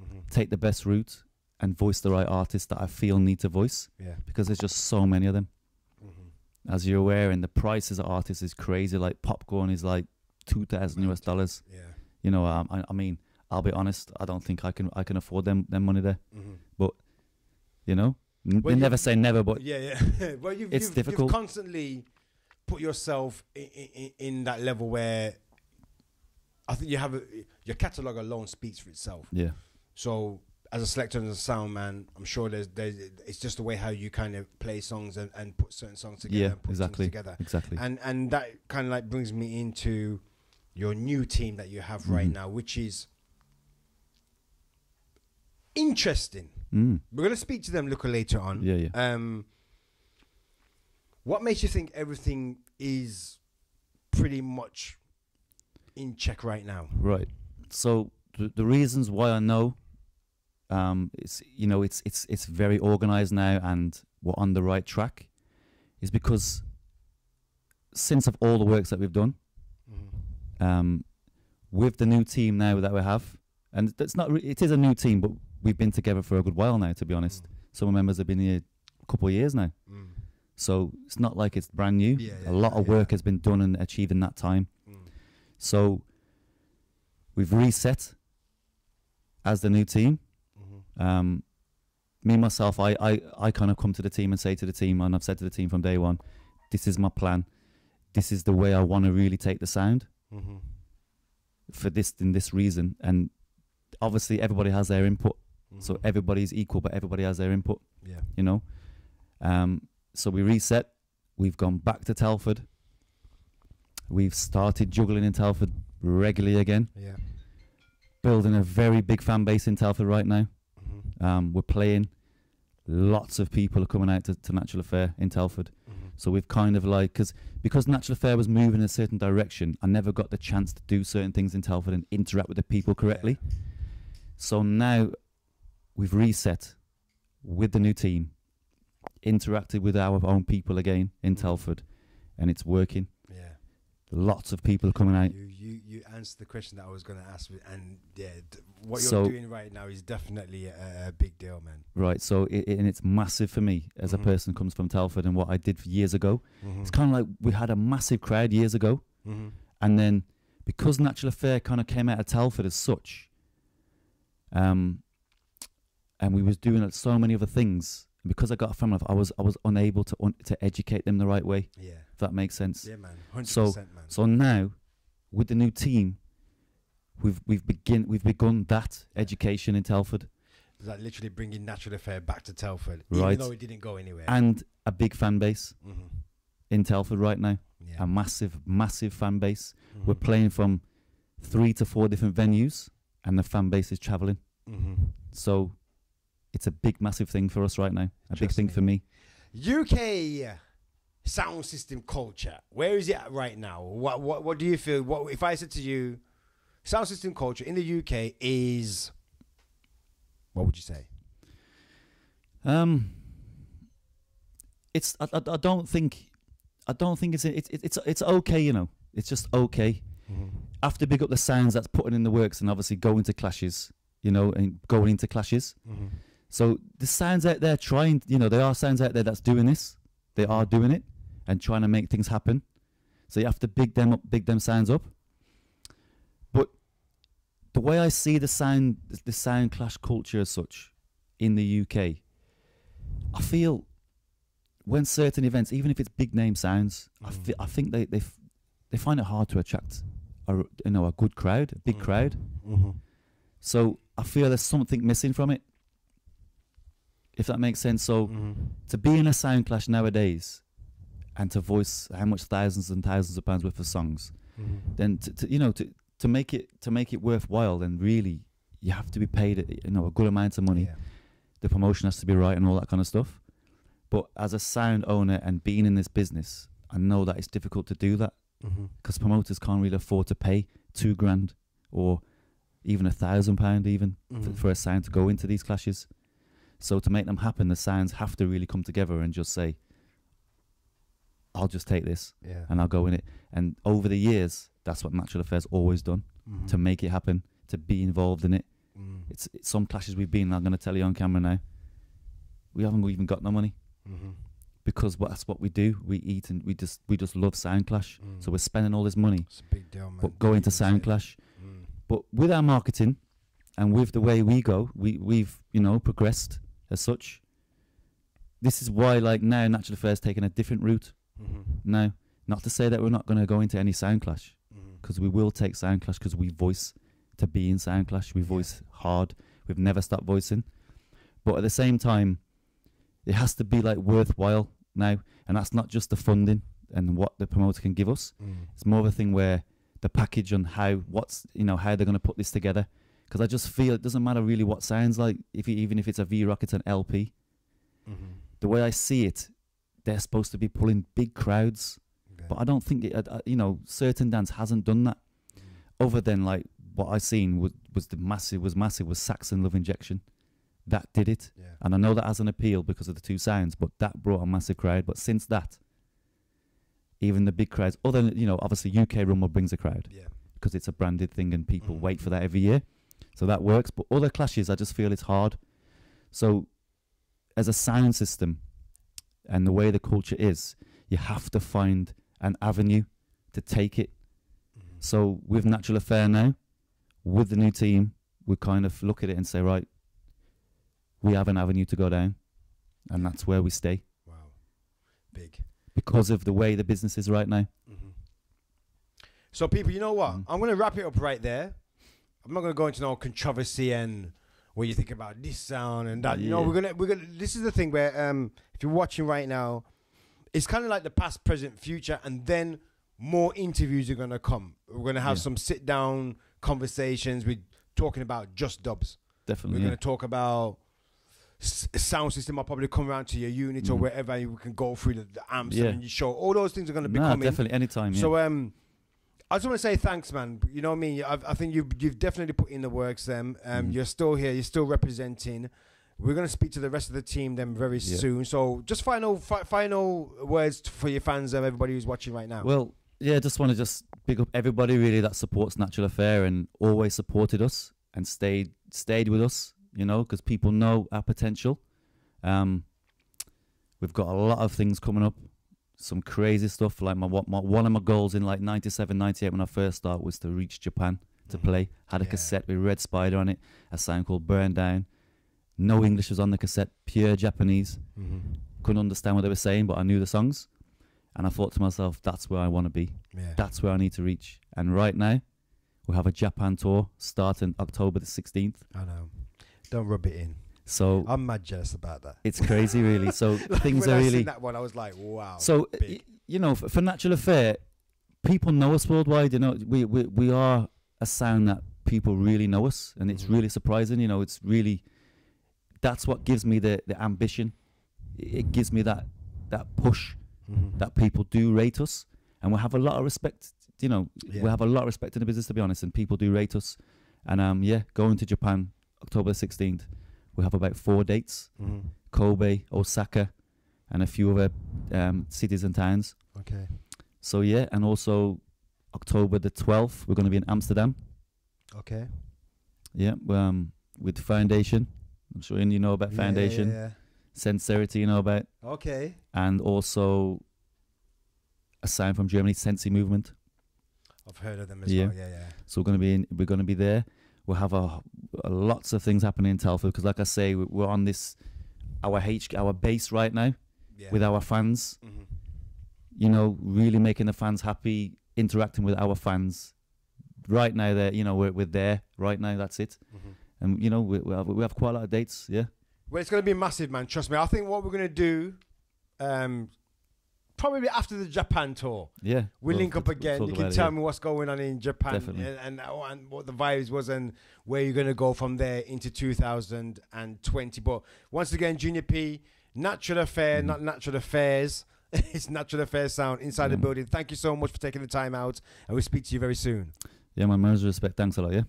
Speaker 1: Mm-hmm.
Speaker 2: take the best route and voice the right artist that I feel need to voice
Speaker 1: Yeah.
Speaker 2: because there's just so many of them.
Speaker 1: Mm-hmm.
Speaker 2: As you're aware and the prices of artists is crazy like Popcaan is like 2000 US dollars.
Speaker 1: Yeah.
Speaker 2: You know, um, I, I mean, I'll be honest, I don't think I can I can afford them them money there,
Speaker 1: Mm-hmm.
Speaker 2: you know?
Speaker 1: Well,
Speaker 2: they
Speaker 1: you-
Speaker 2: never say never, but
Speaker 1: yeah, yeah. well, you've,
Speaker 2: it's
Speaker 1: you've,
Speaker 2: difficult.
Speaker 1: You've constantly put yourself in, in, in that level where I think you have a, your catalog alone speaks for itself.
Speaker 2: yeah.
Speaker 1: So as a selector and as a sound man, I'm sure there's there's it's just the way how you kind of play songs and, and put certain songs together.
Speaker 2: Yeah,
Speaker 1: and put
Speaker 2: exactly.
Speaker 1: Together.
Speaker 2: Exactly.
Speaker 1: And and that kind of like brings me into your new team that you have right
Speaker 2: Mhm.
Speaker 1: now, which is interesting.
Speaker 2: Mm.
Speaker 1: We're gonna speak to them a little later on.
Speaker 2: Yeah, yeah.
Speaker 1: Um, what makes you think everything is pretty much in check right now?
Speaker 2: Right. So the, the reasons why I know, um, it's you know it's it's it's very organized now and we're on the right track, is because since of all the works that we've done, um, with the new team now that we have, and it's not it is a new team, but we've been together for a good while now. To be honest, some of members have been here a couple of years now,
Speaker 1: Mm.
Speaker 2: so it's not like it's brand new.
Speaker 1: Yeah, yeah,
Speaker 2: a lot
Speaker 1: yeah,
Speaker 2: of work has been done and achieved in that time.
Speaker 1: Mm.
Speaker 2: So we've reset as the new team.
Speaker 1: Mhm.
Speaker 2: Um, me myself, I, I, I kind of come to the team and say to the team, and I've said to the team from day one, this is my plan. This is the way I want to really take the sound
Speaker 1: Mhm.
Speaker 2: for this in this reason. And obviously, everybody has their input, so
Speaker 1: Mhm.
Speaker 2: everybody's equal, but everybody has their input.
Speaker 1: yeah.
Speaker 2: You know. Um, so we reset. We've gone back to Telford. We've started juggling in Telford regularly again.
Speaker 1: Yeah.
Speaker 2: Building a very big fan base in Telford right now.
Speaker 1: Mhm.
Speaker 2: Um, we're playing. Lots of people are coming out to, to Natural Affair in Telford.
Speaker 1: Mhm.
Speaker 2: So we've kind of like, cause, because Natural Affair was moving in a certain direction, I never got the chance to do certain things in Telford and interact with the people correctly. So now we've reset with the new team, interacted with our own people again in
Speaker 1: Mhm.
Speaker 2: Telford, and it's working. Lots of people coming out.
Speaker 1: You, you you answered the question that I was going to ask, and yeah, d- what you're doing right now is definitely a, a big deal, man.
Speaker 2: Right, so it, and it's massive for me as
Speaker 1: Mhm.
Speaker 2: a person who comes from Telford and what I did years ago.
Speaker 1: Mm-hmm.
Speaker 2: It's kind of like we had a massive crowd years ago,
Speaker 1: Mm-hmm.
Speaker 2: and then because Natural Affair kind of came out of Telford as such, um, and we was doing so many other things. and Because I got a family, I was I was unable to un- to educate them the right way.
Speaker 1: Yeah.
Speaker 2: That makes sense.
Speaker 1: Yeah, man. Hundred
Speaker 2: So-
Speaker 1: man.
Speaker 2: So now, with the new team, we've we've begin we've begun that education in Telford
Speaker 1: like literally bringing Natural Affair back to Telford,
Speaker 2: Right.
Speaker 1: even though it didn't go anywhere.
Speaker 2: and a big fan base
Speaker 1: Mhm.
Speaker 2: in Telford right now.
Speaker 1: Yeah.
Speaker 2: A massive, massive fan base.
Speaker 1: Mhm.
Speaker 2: We're playing from three to four different venues, and the fan base is traveling.
Speaker 1: Mhm.
Speaker 2: So it's a big, massive thing for us right now. A big thing for me.
Speaker 1: UK sound system culture. Where is it at right now? What what what do you feel? What if I said to you, sound system culture in the UK is what would you say?
Speaker 2: Um, it's I, I, I don't think I don't think it's it's it's it's okay. You know, it's just okay. After big up the sounds that's putting in the works and obviously going to clashes, you know, and going into clashes. So the sounds out there trying, you know, there are sounds out there that's doing this. They are doing it and trying to make things happen. So you have to big them up, big them sounds up. But the way I see the sound, the sound clash culture as such in the UK, I feel when certain events, even if it's big name sounds, I,
Speaker 1: Mm.
Speaker 2: I think they they f- they find it hard to attract a you know a good crowd, a big
Speaker 1: Mm.
Speaker 2: crowd. So I feel there's something missing from it. if that makes sense. So
Speaker 1: Mhm.
Speaker 2: to be in a sound clash nowadays, and to voice how much thousands and thousands of pounds worth of songs,
Speaker 1: Mhm.
Speaker 2: then to, to you know to to make it to make it worthwhile, then really you have to be paid you know a good amount of money.
Speaker 1: Yeah.
Speaker 2: The promotion has to be right and all that kind of stuff. But as a sound owner and being in this business, I know that it's difficult to do that because promoters can't really afford to pay two grand or even a thousand pound even
Speaker 1: Mhm.
Speaker 2: for a sound to go into these clashes. So to make them happen, the sounds have to really come together and just say, "I'll just take this
Speaker 1: Yeah.
Speaker 2: and I'll go in it." And over the years, that's what Natural Affairs always done
Speaker 1: Mhm.
Speaker 2: to make it happen, to be involved in it.
Speaker 1: Mm.
Speaker 2: It's, it's some clashes we've been. I'm going to tell you on camera now. We haven't even got no money
Speaker 1: Mhm.
Speaker 2: because what, that's what we do. We eat and we just we just love Sound Clash.
Speaker 1: Mm.
Speaker 2: So we're spending all this money,
Speaker 1: It's a big deal, man.
Speaker 2: but going to Sound. Clash.
Speaker 1: Mm.
Speaker 2: But with our marketing and with the way we go, we we've you know progressed as such. This is why, like now, Natural Affairs taking a different route.
Speaker 1: Mhm.
Speaker 2: Now, not to say that we're not going to go into any Sound Clash, because we will take Sound Clash because we voice to be in Sound Clash. We
Speaker 1: Yeah.
Speaker 2: voice hard. We've never stopped voicing. But at the same time, it has to be like worthwhile now, and that's not just the funding and what the promoter can give us.
Speaker 1: Mm.
Speaker 2: It's more of a thing where the package on how what's you know how they're going to put this together. Because I just feel it doesn't matter really what sounds like if you, even if it's a V Rock, it's an LP.
Speaker 1: Mhm.
Speaker 2: The way I see it, they're supposed to be pulling big crowds,
Speaker 1: Yeah.
Speaker 2: but I don't think it. uh, you know, certain dance hasn't done that.
Speaker 1: Mm.
Speaker 2: Other than like what I seen was was the massive was massive was Saxon Love Injection, that did it.
Speaker 1: Yeah.
Speaker 2: And I know that has an appeal because of the two sounds, but that brought a massive crowd. But since that, even the big crowds, other than, you know, obviously UK Rumble brings a crowd
Speaker 1: Yeah.
Speaker 2: because it's a branded thing and people
Speaker 1: Mhm.
Speaker 2: wait for that every year. So that works. But other clashes, I just feel it's hard. So as a sound system and the way the culture is, you have to find an avenue to take it.
Speaker 1: Mhm.
Speaker 2: So with Natural Affair now, with the new team, we kind of look at it and say, right, we have an avenue to go down, and that's where we stay
Speaker 1: Wow. Big.
Speaker 2: because of the way the business is right now.
Speaker 1: hmm So, people, you know what?
Speaker 2: Mhm.
Speaker 1: I'm going to wrap it up right there. I'm not going to go into no controversy and what you think about this sound and that. You know, we're gonna we're gonna. This is the thing where um, if you're watching right now, it's kind of like the past, present, future, and then more interviews are gonna come. We're gonna have
Speaker 2: Yeah.
Speaker 1: some sit down conversations. We're talking about just dubs. Definitely. We're
Speaker 2: Definitely.
Speaker 1: going to talk about s- sound system. I'll probably come around to your unit or
Speaker 2: Mhm.
Speaker 1: wherever we can go through the, the amps
Speaker 2: Yeah.
Speaker 1: and you show. All those things are going to be
Speaker 2: Nah,
Speaker 1: coming.
Speaker 2: definitely anytime. Yeah.
Speaker 1: So um, I just want to say thanks, man. You know what I mean? I, I think you've you've definitely put in the works. Them, um,
Speaker 2: Mhm.
Speaker 1: you're still here. You're still representing. We're gonna speak to the rest of the team then very
Speaker 2: Yeah.
Speaker 1: soon. So just final fi- final words for your fans and everybody who's watching right now.
Speaker 2: Well, yeah, just want to just pick up everybody really that supports Natural Affair and always supported us and stayed stayed with us. You know, because people know our potential. Um, we've got a lot of things coming up, some crazy stuff. Like my, what my one of my goals in like 97, 98 when I first started was to reach Japan to
Speaker 1: Mhm.
Speaker 2: play. Had a
Speaker 1: Yeah.
Speaker 2: cassette with Red Spider on it, a sound called Burn Down. No English was on the cassette, pure Japanese.
Speaker 1: Mhm.
Speaker 2: Couldn't understand what they were saying, but I knew the songs. And I thought to myself, that's where I want to be.
Speaker 1: Yeah.
Speaker 2: That's where I need to reach. And right now, we have a Japan tour starting October the 16th.
Speaker 1: I know. Don't rub it in.
Speaker 2: So
Speaker 1: I'm mad jealous about that.
Speaker 2: it's crazy, really. So
Speaker 1: Like,
Speaker 2: things
Speaker 1: when
Speaker 2: are
Speaker 1: I
Speaker 2: really.
Speaker 1: seen that one, I was like, wow.
Speaker 2: So y- you know, for, for Natural Affair, people know us worldwide. You know, we we we are a sound that people really know us, and it's
Speaker 1: Mhm.
Speaker 2: really surprising. You know, it's really that's what gives me the the ambition. It gives me that that push
Speaker 1: Mhm.
Speaker 2: that people do rate us, and we have a lot of respect. You know,
Speaker 1: Yeah.
Speaker 2: we have a lot of respect in the business, to be honest, and people do rate us. And um, yeah, going to Japan October sixteenth, we have about four dates:
Speaker 1: Mhm.
Speaker 2: Kobe, Osaka, and a few other um, cities and towns.
Speaker 1: Okay.
Speaker 2: So yeah, and also October the twelfth, we're going to be in Amsterdam.
Speaker 1: Okay.
Speaker 2: Yeah, um, with the Foundation. I'm sure you know about
Speaker 1: Yeah,
Speaker 2: Foundation.
Speaker 1: Yeah,
Speaker 2: Sincerity, you know about.
Speaker 1: Okay.
Speaker 2: and also a sign from Germany, Sensi Movement.
Speaker 1: I've heard of them as
Speaker 2: Yeah.
Speaker 1: well. Yeah, yeah.
Speaker 2: So we're going to be in, we're going to be there. We'll have a, a lots of things happening in Telford because, like I say, we- we're on this our H our base right now
Speaker 1: Yeah.
Speaker 2: with our fans.
Speaker 1: Mhm.
Speaker 2: You know, really making the fans happy, interacting with our fans. Right now, they're you know we're we're there right now. That's it.
Speaker 1: Mhm.
Speaker 2: And you know we we have, we have quite a lot of dates. Yeah,
Speaker 1: Well, it's going to be massive, man. Trust me. I think what we're going to do, um, probably after the Japan tour,
Speaker 2: Yeah,
Speaker 1: we
Speaker 2: we'll
Speaker 1: link up again. You can
Speaker 2: it,
Speaker 1: tell
Speaker 2: yeah.
Speaker 1: me what's going on in Japan
Speaker 2: Definitely.
Speaker 1: and, and, and what the vibes was and where you're going to go from there into 2020. But once again, Junior P, Natural Affair,
Speaker 2: Mhm.
Speaker 1: not Natural Affairs. it's Natural Affairs Sound inside the building. Thank you so much for taking the time out, and we'll speak to you very soon.
Speaker 2: Yeah, my man's respect. Thanks a lot. Yeah.